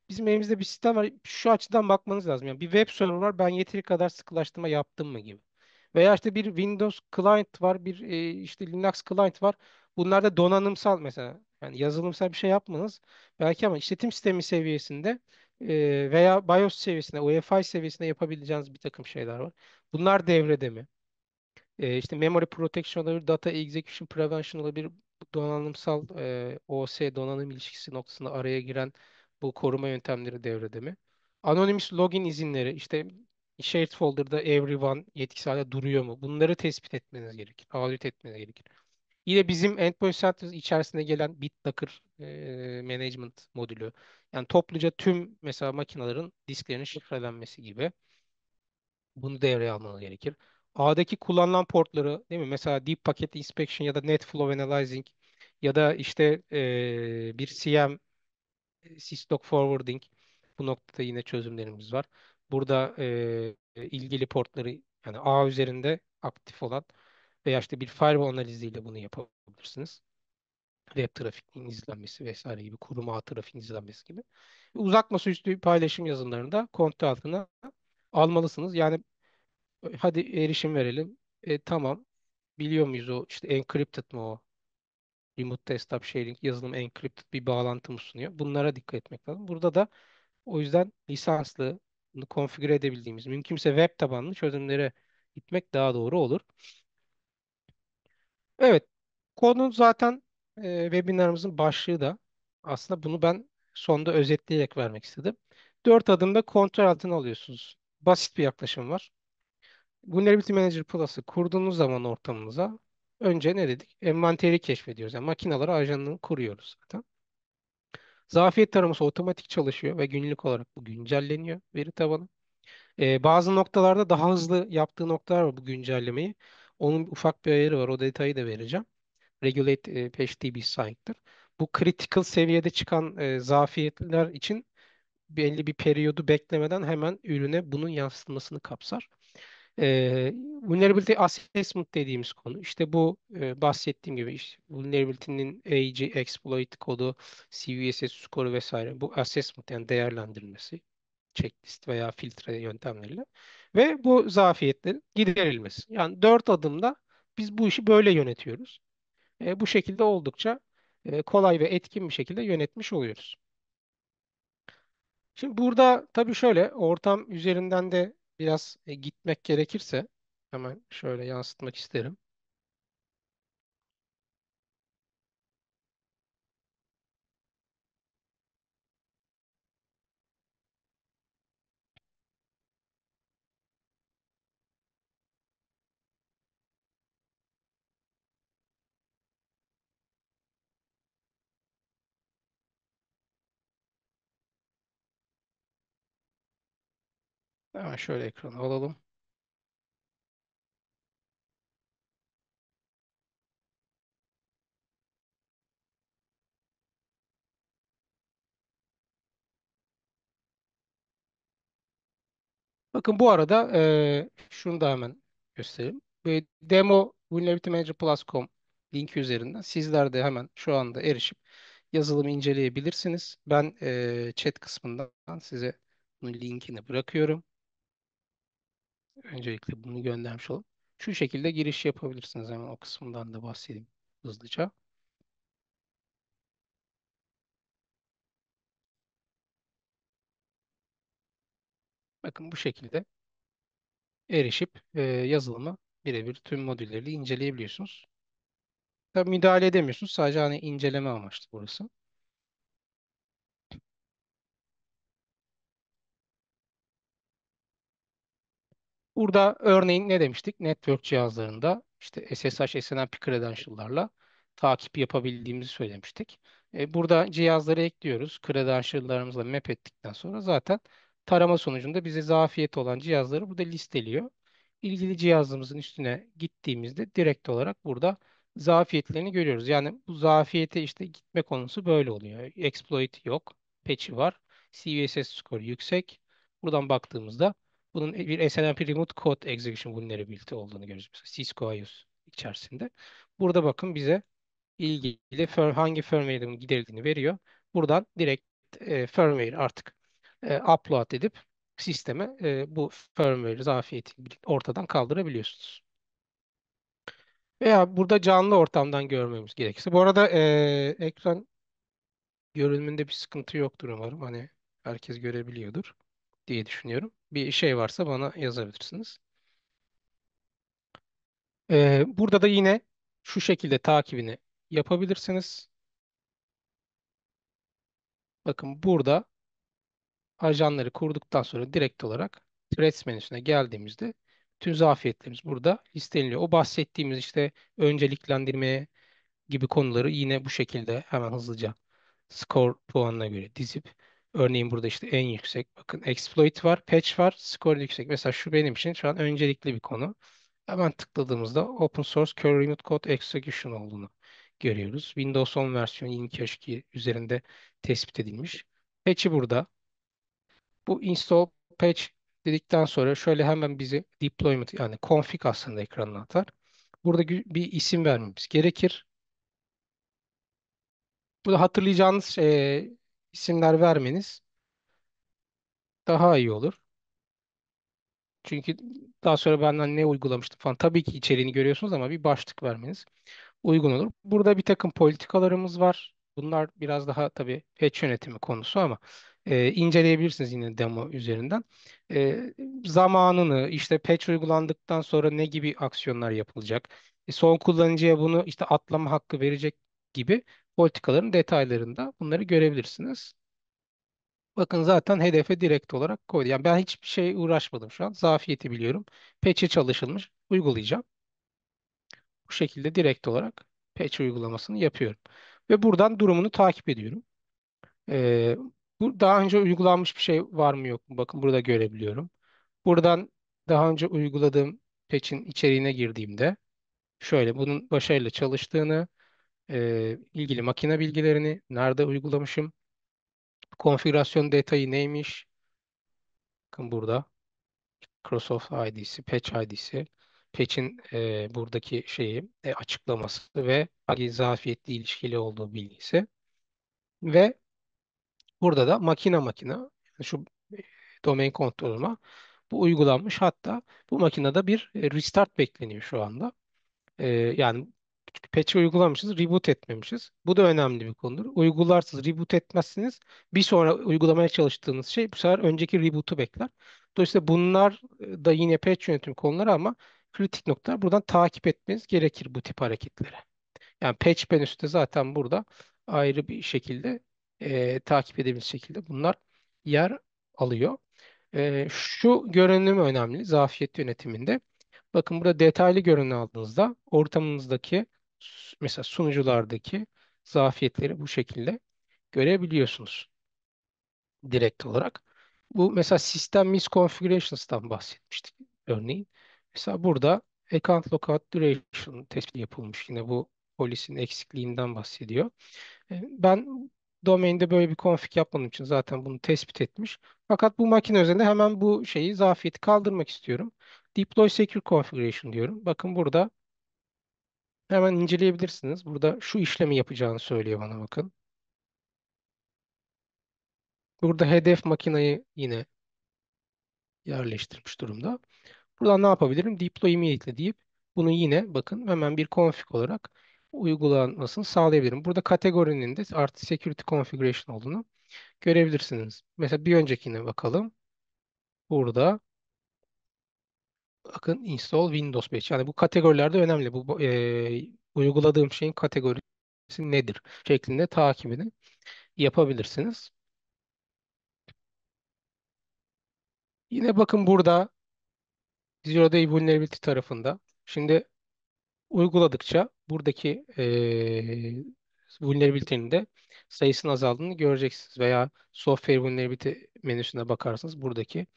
bizim elimizde bir sistem var. Şu açıdan bakmanız lazım. Yani bir web server var. Ben yeteri kadar sıkılaştırma yaptım mı gibi. Veya işte bir Windows client var, bir e, işte Linux client var. Bunlar da donanımsal mesela. Yani yazılımsal bir şey yapmanız belki ama işletim sistemi seviyesinde e, veya BIOS seviyesinde, UEFI seviyesinde yapabileceğiniz bir takım şeyler var. Bunlar devrede mi? E, işte Memory Protection olabilir, Data Execution Prevention olabilir. Donanımsal e, OS donanım ilişkisi noktasında araya giren bu koruma yöntemleri devrede mi? Anonymous login izinleri işte shared folder'da everyone yetkisi hala duruyor mu? Bunları tespit etmeniz gerekir. Audit etmeniz gerekir. Yine bizim Endpoint Centers içerisinde gelen BitLocker e, Management modülü. Yani topluca tüm mesela makinelerin disklerinin şifrelenmesi gibi. Bunu devreye almanız gerekir. A'daki kullanılan portları değil mi? Mesela Deep Packet Inspection ya da Net Flow Analyzing ya da işte e, bir CM, Syslog Forwarding Bu noktada yine çözümlerimiz var. Burada e, ilgili portları yani ağ üzerinde aktif olan veya işte bir firewall analiziyle bunu yapabilirsiniz. Web trafiğinin izlenmesi vesaire gibi, kurum ağ trafiğinin izlenmesi gibi. Uzak masaüstü paylaşım yazılımlarında kontrol altına almalısınız. Yani hadi erişim verelim. E, tamam. Biliyor muyuz o işte encrypted mı o? Remote Desktop Sharing yazılım encrypted bir bağlantı mı sunuyor? Bunlara dikkat etmek lazım. Burada da o yüzden lisanslı, bunu konfigüre edebildiğimiz, mümkünse web tabanlı çözümlere gitmek daha doğru olur. Evet, konu zaten e, webinarımızın başlığı da aslında bunu ben sonda özetleyerek vermek istedim. Dört adımda kontrol altına alıyorsunuz. Basit bir yaklaşım var. Vulnerability Manager Plus'ı kurduğunuz zaman ortamınıza önce ne dedik? Envanteri keşfediyoruz. Yani makinalara ajanını kuruyoruz zaten. Zafiyet taraması otomatik çalışıyor ve günlük olarak bu güncelleniyor veri tabanı. Ee, bazı noktalarda daha hızlı yaptığı noktalar var bu güncellemeyi. Onun ufak bir ayarı var. O detayı da vereceğim. Regulate e, PageDB Sign'dır. Bu critical seviyede çıkan e, zafiyetler için belli bir periyodu beklemeden hemen ürüne bunun yansıtılmasını kapsar. E, vulnerability assessment dediğimiz konu. İşte bu e, bahsettiğim gibi işte vulnerability'nin age, exploit kodu, CVSS skoru vesaire bu assessment yani değerlendirilmesi checklist veya filtre yöntemleriyle ve bu zafiyetlerin giderilmesi. Yani dört adımda biz bu işi böyle yönetiyoruz. E, bu şekilde oldukça e, kolay ve etkin bir şekilde yönetmiş oluyoruz. Şimdi burada tabii şöyle ortam üzerinden de biraz e, gitmek gerekirse hemen şöyle yansıtmak isterim. Hemen şöyle ekranı alalım. Bakın bu arada e, şunu da hemen göstereyim. Ve demo Vulnerability Manager Plus.com linki üzerinden sizler de hemen şu anda erişip yazılımı inceleyebilirsiniz. Ben e, chat kısmından size bunun linkini bırakıyorum. Öncelikle bunu göndermiş olalım. Şu şekilde giriş yapabilirsiniz. Hemen o kısmından da bahsedeyim hızlıca. Bakın bu şekilde erişip e, yazılımı birebir tüm modülleriyle inceleyebiliyorsunuz. Tabii müdahale edemiyorsunuz. Sadece hani inceleme amaçlı burası. Burada örneğin ne demiştik? Network cihazlarında işte SSH, SNMP credential'larla takip yapabildiğimizi söylemiştik. E, burada cihazları ekliyoruz. Credential'larımızla map ettikten sonra zaten tarama sonucunda bize zafiyet olan cihazları burada listeliyor. İlgili cihazımızın üstüne gittiğimizde direkt olarak burada zafiyetlerini görüyoruz. Yani bu zafiyete işte gitme konusu böyle oluyor. Exploit yok, patch'i var, CVSS skoru yüksek. Buradan baktığımızda bunun bir SNMP Remote Code Execution Vulnerability olduğunu görüyoruz. Mesela Cisco IOS içerisinde. Burada bakın bize ilgili hangi firmware'in giderildiğini veriyor. Buradan direkt e, firmware artık e, upload edip sisteme e, bu firmware zafiyeti ortadan kaldırabiliyorsunuz. Veya burada canlı ortamdan görmemiz gerekirse. Bu arada e, ekran görünümünde bir sıkıntı yoktur umarım. Hani herkes görebiliyordur diye düşünüyorum. Bir şey varsa bana yazabilirsiniz. Ee, burada da yine şu şekilde takibini yapabilirsiniz. Bakın burada ajanları kurduktan sonra direkt olarak Threads menüsüne geldiğimizde tüm zafiyetlerimiz burada listeleniyor. O bahsettiğimiz işte önceliklendirmeye gibi konuları yine bu şekilde hemen hızlıca skor puanına göre dizip örneğin burada işte en yüksek bakın exploit var, patch var, skor yüksek. Mesela şu benim için şu an öncelikli bir konu. Hemen tıkladığımızda Open Source Curl Remote Code Execution olduğunu görüyoruz. Windows 10 versiyonu 22.2 üzerinde tespit edilmiş. Patch'i burada. Bu install patch dedikten sonra şöyle hemen bizi deployment yani config aslında ekranına atar. Burada bir isim vermemiz gerekir. Burada hatırlayacağınız şey, isimler vermeniz daha iyi olur. Çünkü daha sonra benden ne uygulamıştım falan. Tabii ki içeriğini görüyorsunuz ama bir başlık vermeniz uygun olur. Burada bir takım politikalarımız var. Bunlar biraz daha tabii patch yönetimi konusu ama e, inceleyebilirsiniz yine demo üzerinden. E, zamanını, işte patch uygulandıktan sonra ne gibi aksiyonlar yapılacak, e, son kullanıcıya bunu işte atlama hakkı verecek gibi politikaların detaylarında bunları görebilirsiniz. Bakın zaten hedefe direkt olarak koydu. Yani ben hiçbir şey uğraşmadım şu an. Zafiyeti biliyorum. Patch'e çalışılmış. Uygulayacağım. Bu şekilde direkt olarak patch uygulamasını yapıyorum. Ve buradan durumunu takip ediyorum. Ee, bu daha önce uygulanmış bir şey var mı yok mu? Bakın burada görebiliyorum. Buradan daha önce uyguladığım patch'in içeriğine girdiğimde şöyle bunun başarıyla çalıştığını, e, ilgili makine bilgilerini, nerede uygulamışım, konfigürasyon detayı neymiş, bakın burada. Microsoft ID'si, Patch ID'si, Patch'in e, buradaki şeyi e, açıklaması ve hangi zafiyetle ilişkili olduğu bilgisi. Ve burada da makine makine şu e, domain kontrolüme bu uygulanmış. Hatta bu makinede bir e, restart bekleniyor şu anda. E, yani patch'i uygulamışız, reboot etmemişiz. Bu da önemli bir konudur. Uygularsınız, reboot etmezsiniz. Bir sonra uygulamaya çalıştığınız şey bu sefer önceki reboot'u bekler. Dolayısıyla bunlar e, da yine patch yönetim konuları ama kritik noktalar. Buradan takip etmeniz gerekir bu tip hareketleri. Yani patch menüsü de zaten burada ayrı bir şekilde e, takip edebiliriz şekilde bunlar yer alıyor. E, şu görünüm önemli zafiyet yönetiminde. Bakın burada detaylı görünüm aldığınızda ortamınızdaki mesela sunuculardaki zafiyetleri bu şekilde görebiliyorsunuz direkt olarak. Bu mesela System Misconfigurations'tan bahsetmiştik örneğin. Mesela burada Account Lookout Duration tespiti yapılmış. Yine bu polisin eksikliğinden bahsediyor. E, Ben domainde böyle bir config yapmadığım için zaten bunu tespit etmiş. Fakat bu makine üzerinde hemen bu şeyi zafiyeti kaldırmak istiyorum. Deploy Secure Configuration diyorum. Bakın burada hemen inceleyebilirsiniz. Burada şu işlemi yapacağını söylüyor bana bakın. Burada hedef makineyi yine yerleştirmiş durumda. Buradan ne yapabilirim? Deploy immediately deyip bunu yine bakın hemen bir config olarak uygulanmasını sağlayabilirim. Burada kategorinin de artı security configuration olduğunu görebilirsiniz. Mesela bir öncekine bakalım. Burada bakın install Windows 5. Yani bu kategorilerde önemli. Bu e, uyguladığım şeyin kategorisi nedir şeklinde takibini yapabilirsiniz. Yine bakın burada Zero Day Vulnerability tarafında. Şimdi uyguladıkça buradaki eee vulnerability'nin de sayısının azaldığını göreceksiniz. Veya Software Vulnerability menüsüne bakarsanız buradaki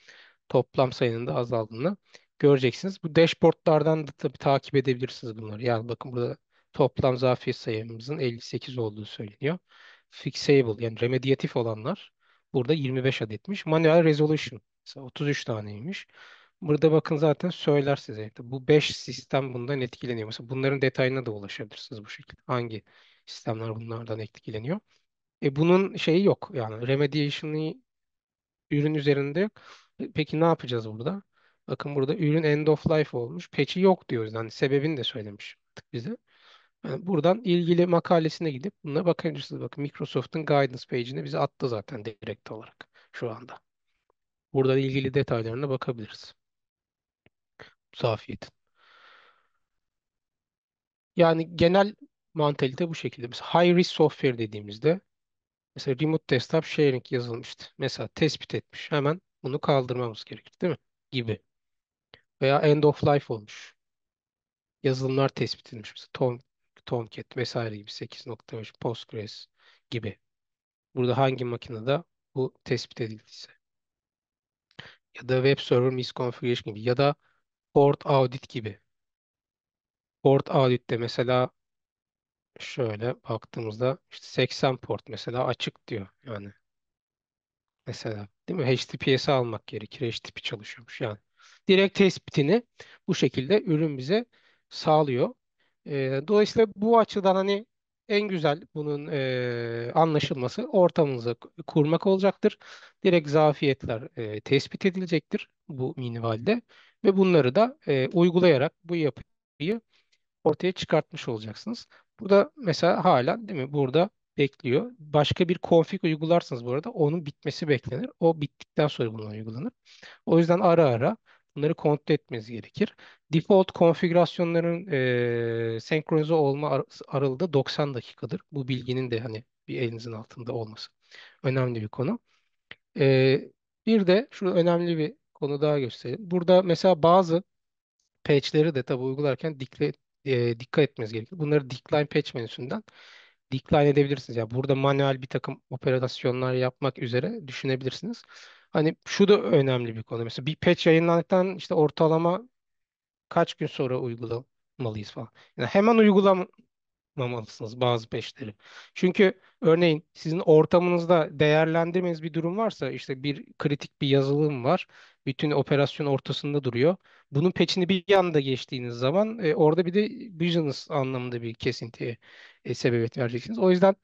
toplam sayının da azaldığını göreceksiniz. Bu dashboardlardan da tabii takip edebilirsiniz bunları. Yani bakın burada toplam zafiyet sayımızın 58 olduğu söyleniyor. Fixable yani remediatif olanlar burada 25 adetmiş. Manual resolution mesela 33 taneymiş. Burada bakın zaten söyler size. Bu 5 sistem bundan etkileniyor. Mesela bunların detayına da ulaşabilirsiniz bu şekilde. Hangi sistemler bunlardan etkileniyor? E bunun şeyi yok. Yani remediation'ı ürün üzerinde Peki ne yapacağız burada? Bakın burada ürün end of life olmuş. Patch'i yok diyoruz. Yani sebebini de söylemiş bize. Yani buradan ilgili makalesine gidip buna bakabilirsiniz. Bakın Microsoft'un guidance page'ine bize attı zaten direkt olarak şu anda. Burada ilgili detaylarına bakabiliriz. Zafiyet. Yani genel mantalite bu şekilde. Biz high risk software dediğimizde mesela remote desktop sharing yazılmıştı. Mesela tespit etmiş. Hemen bunu kaldırmamız gerekir, değil mi? Gibi. Veya end of life olmuş. Yazılımlar tespit edilmiş. Mesela Tom, Tomcat vesaire gibi 8.5 Postgres gibi. Burada hangi makinede bu tespit edildiyse. Ya da web server misconfiguration gibi. Ya da port audit gibi. Port audit'te mesela şöyle baktığımızda işte 80 port mesela açık diyor yani mesela. Değil mi? HTTPS'i almak gerekir. HTTP çalışıyormuş yani. Direkt tespitini bu şekilde ürün bize sağlıyor. Ee, dolayısıyla bu açıdan hani en güzel bunun e, anlaşılması ortamınızı kurmak olacaktır. Direkt zafiyetler e, tespit edilecektir bu minvalde ve bunları da e, uygulayarak bu yapıyı ortaya çıkartmış olacaksınız. Burada mesela hala değil mi? Burada bekliyor. Başka bir config uygularsınız bu arada onun bitmesi beklenir. O bittikten sonra bunu uygulanır. O yüzden ara ara bunları kontrol etmeniz gerekir. Default konfigürasyonların e, senkronize olma ar- aralığı da 90 dakikadır. Bu bilginin de hani bir elinizin altında olması önemli bir konu. E, bir de şu önemli bir konu daha göstereyim. Burada mesela bazı patch'leri de tabii uygularken dikkat, e, dikkat etmeniz gerekiyor. Bunları decline patch menüsünden decline edebilirsiniz. Yani burada manuel bir takım operasyonlar yapmak üzere düşünebilirsiniz. Hani şu da önemli bir konu. Mesela bir patch yayınlandıktan işte ortalama kaç gün sonra uygulamalıyız falan. Yani hemen uygulama yapmamalısınız bazı peşleri. Çünkü örneğin sizin ortamınızda değerlendirmeniz bir durum varsa işte bir kritik bir yazılım var. Bütün operasyon ortasında duruyor. Bunun peçini bir anda geçtiğiniz zaman e, orada bir de business anlamında bir kesintiye e, sebebiyet vereceksiniz. O yüzden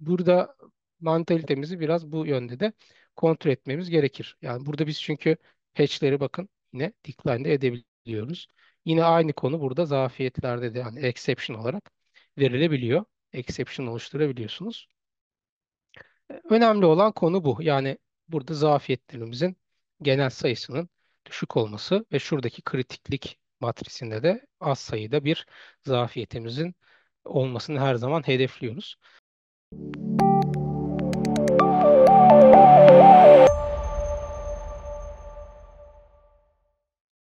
burada mantalitemizi biraz bu yönde de kontrol etmemiz gerekir. Yani burada biz çünkü patchleri bakın yine decline de edebiliyoruz. Yine aynı konu burada zafiyetlerde de hani exception olarak verilebiliyor. Exception oluşturabiliyorsunuz. Önemli olan konu bu. Yani burada zafiyetlerimizin genel sayısının düşük olması ve şuradaki kritiklik matrisinde de az sayıda bir zafiyetimizin olmasını her zaman hedefliyoruz.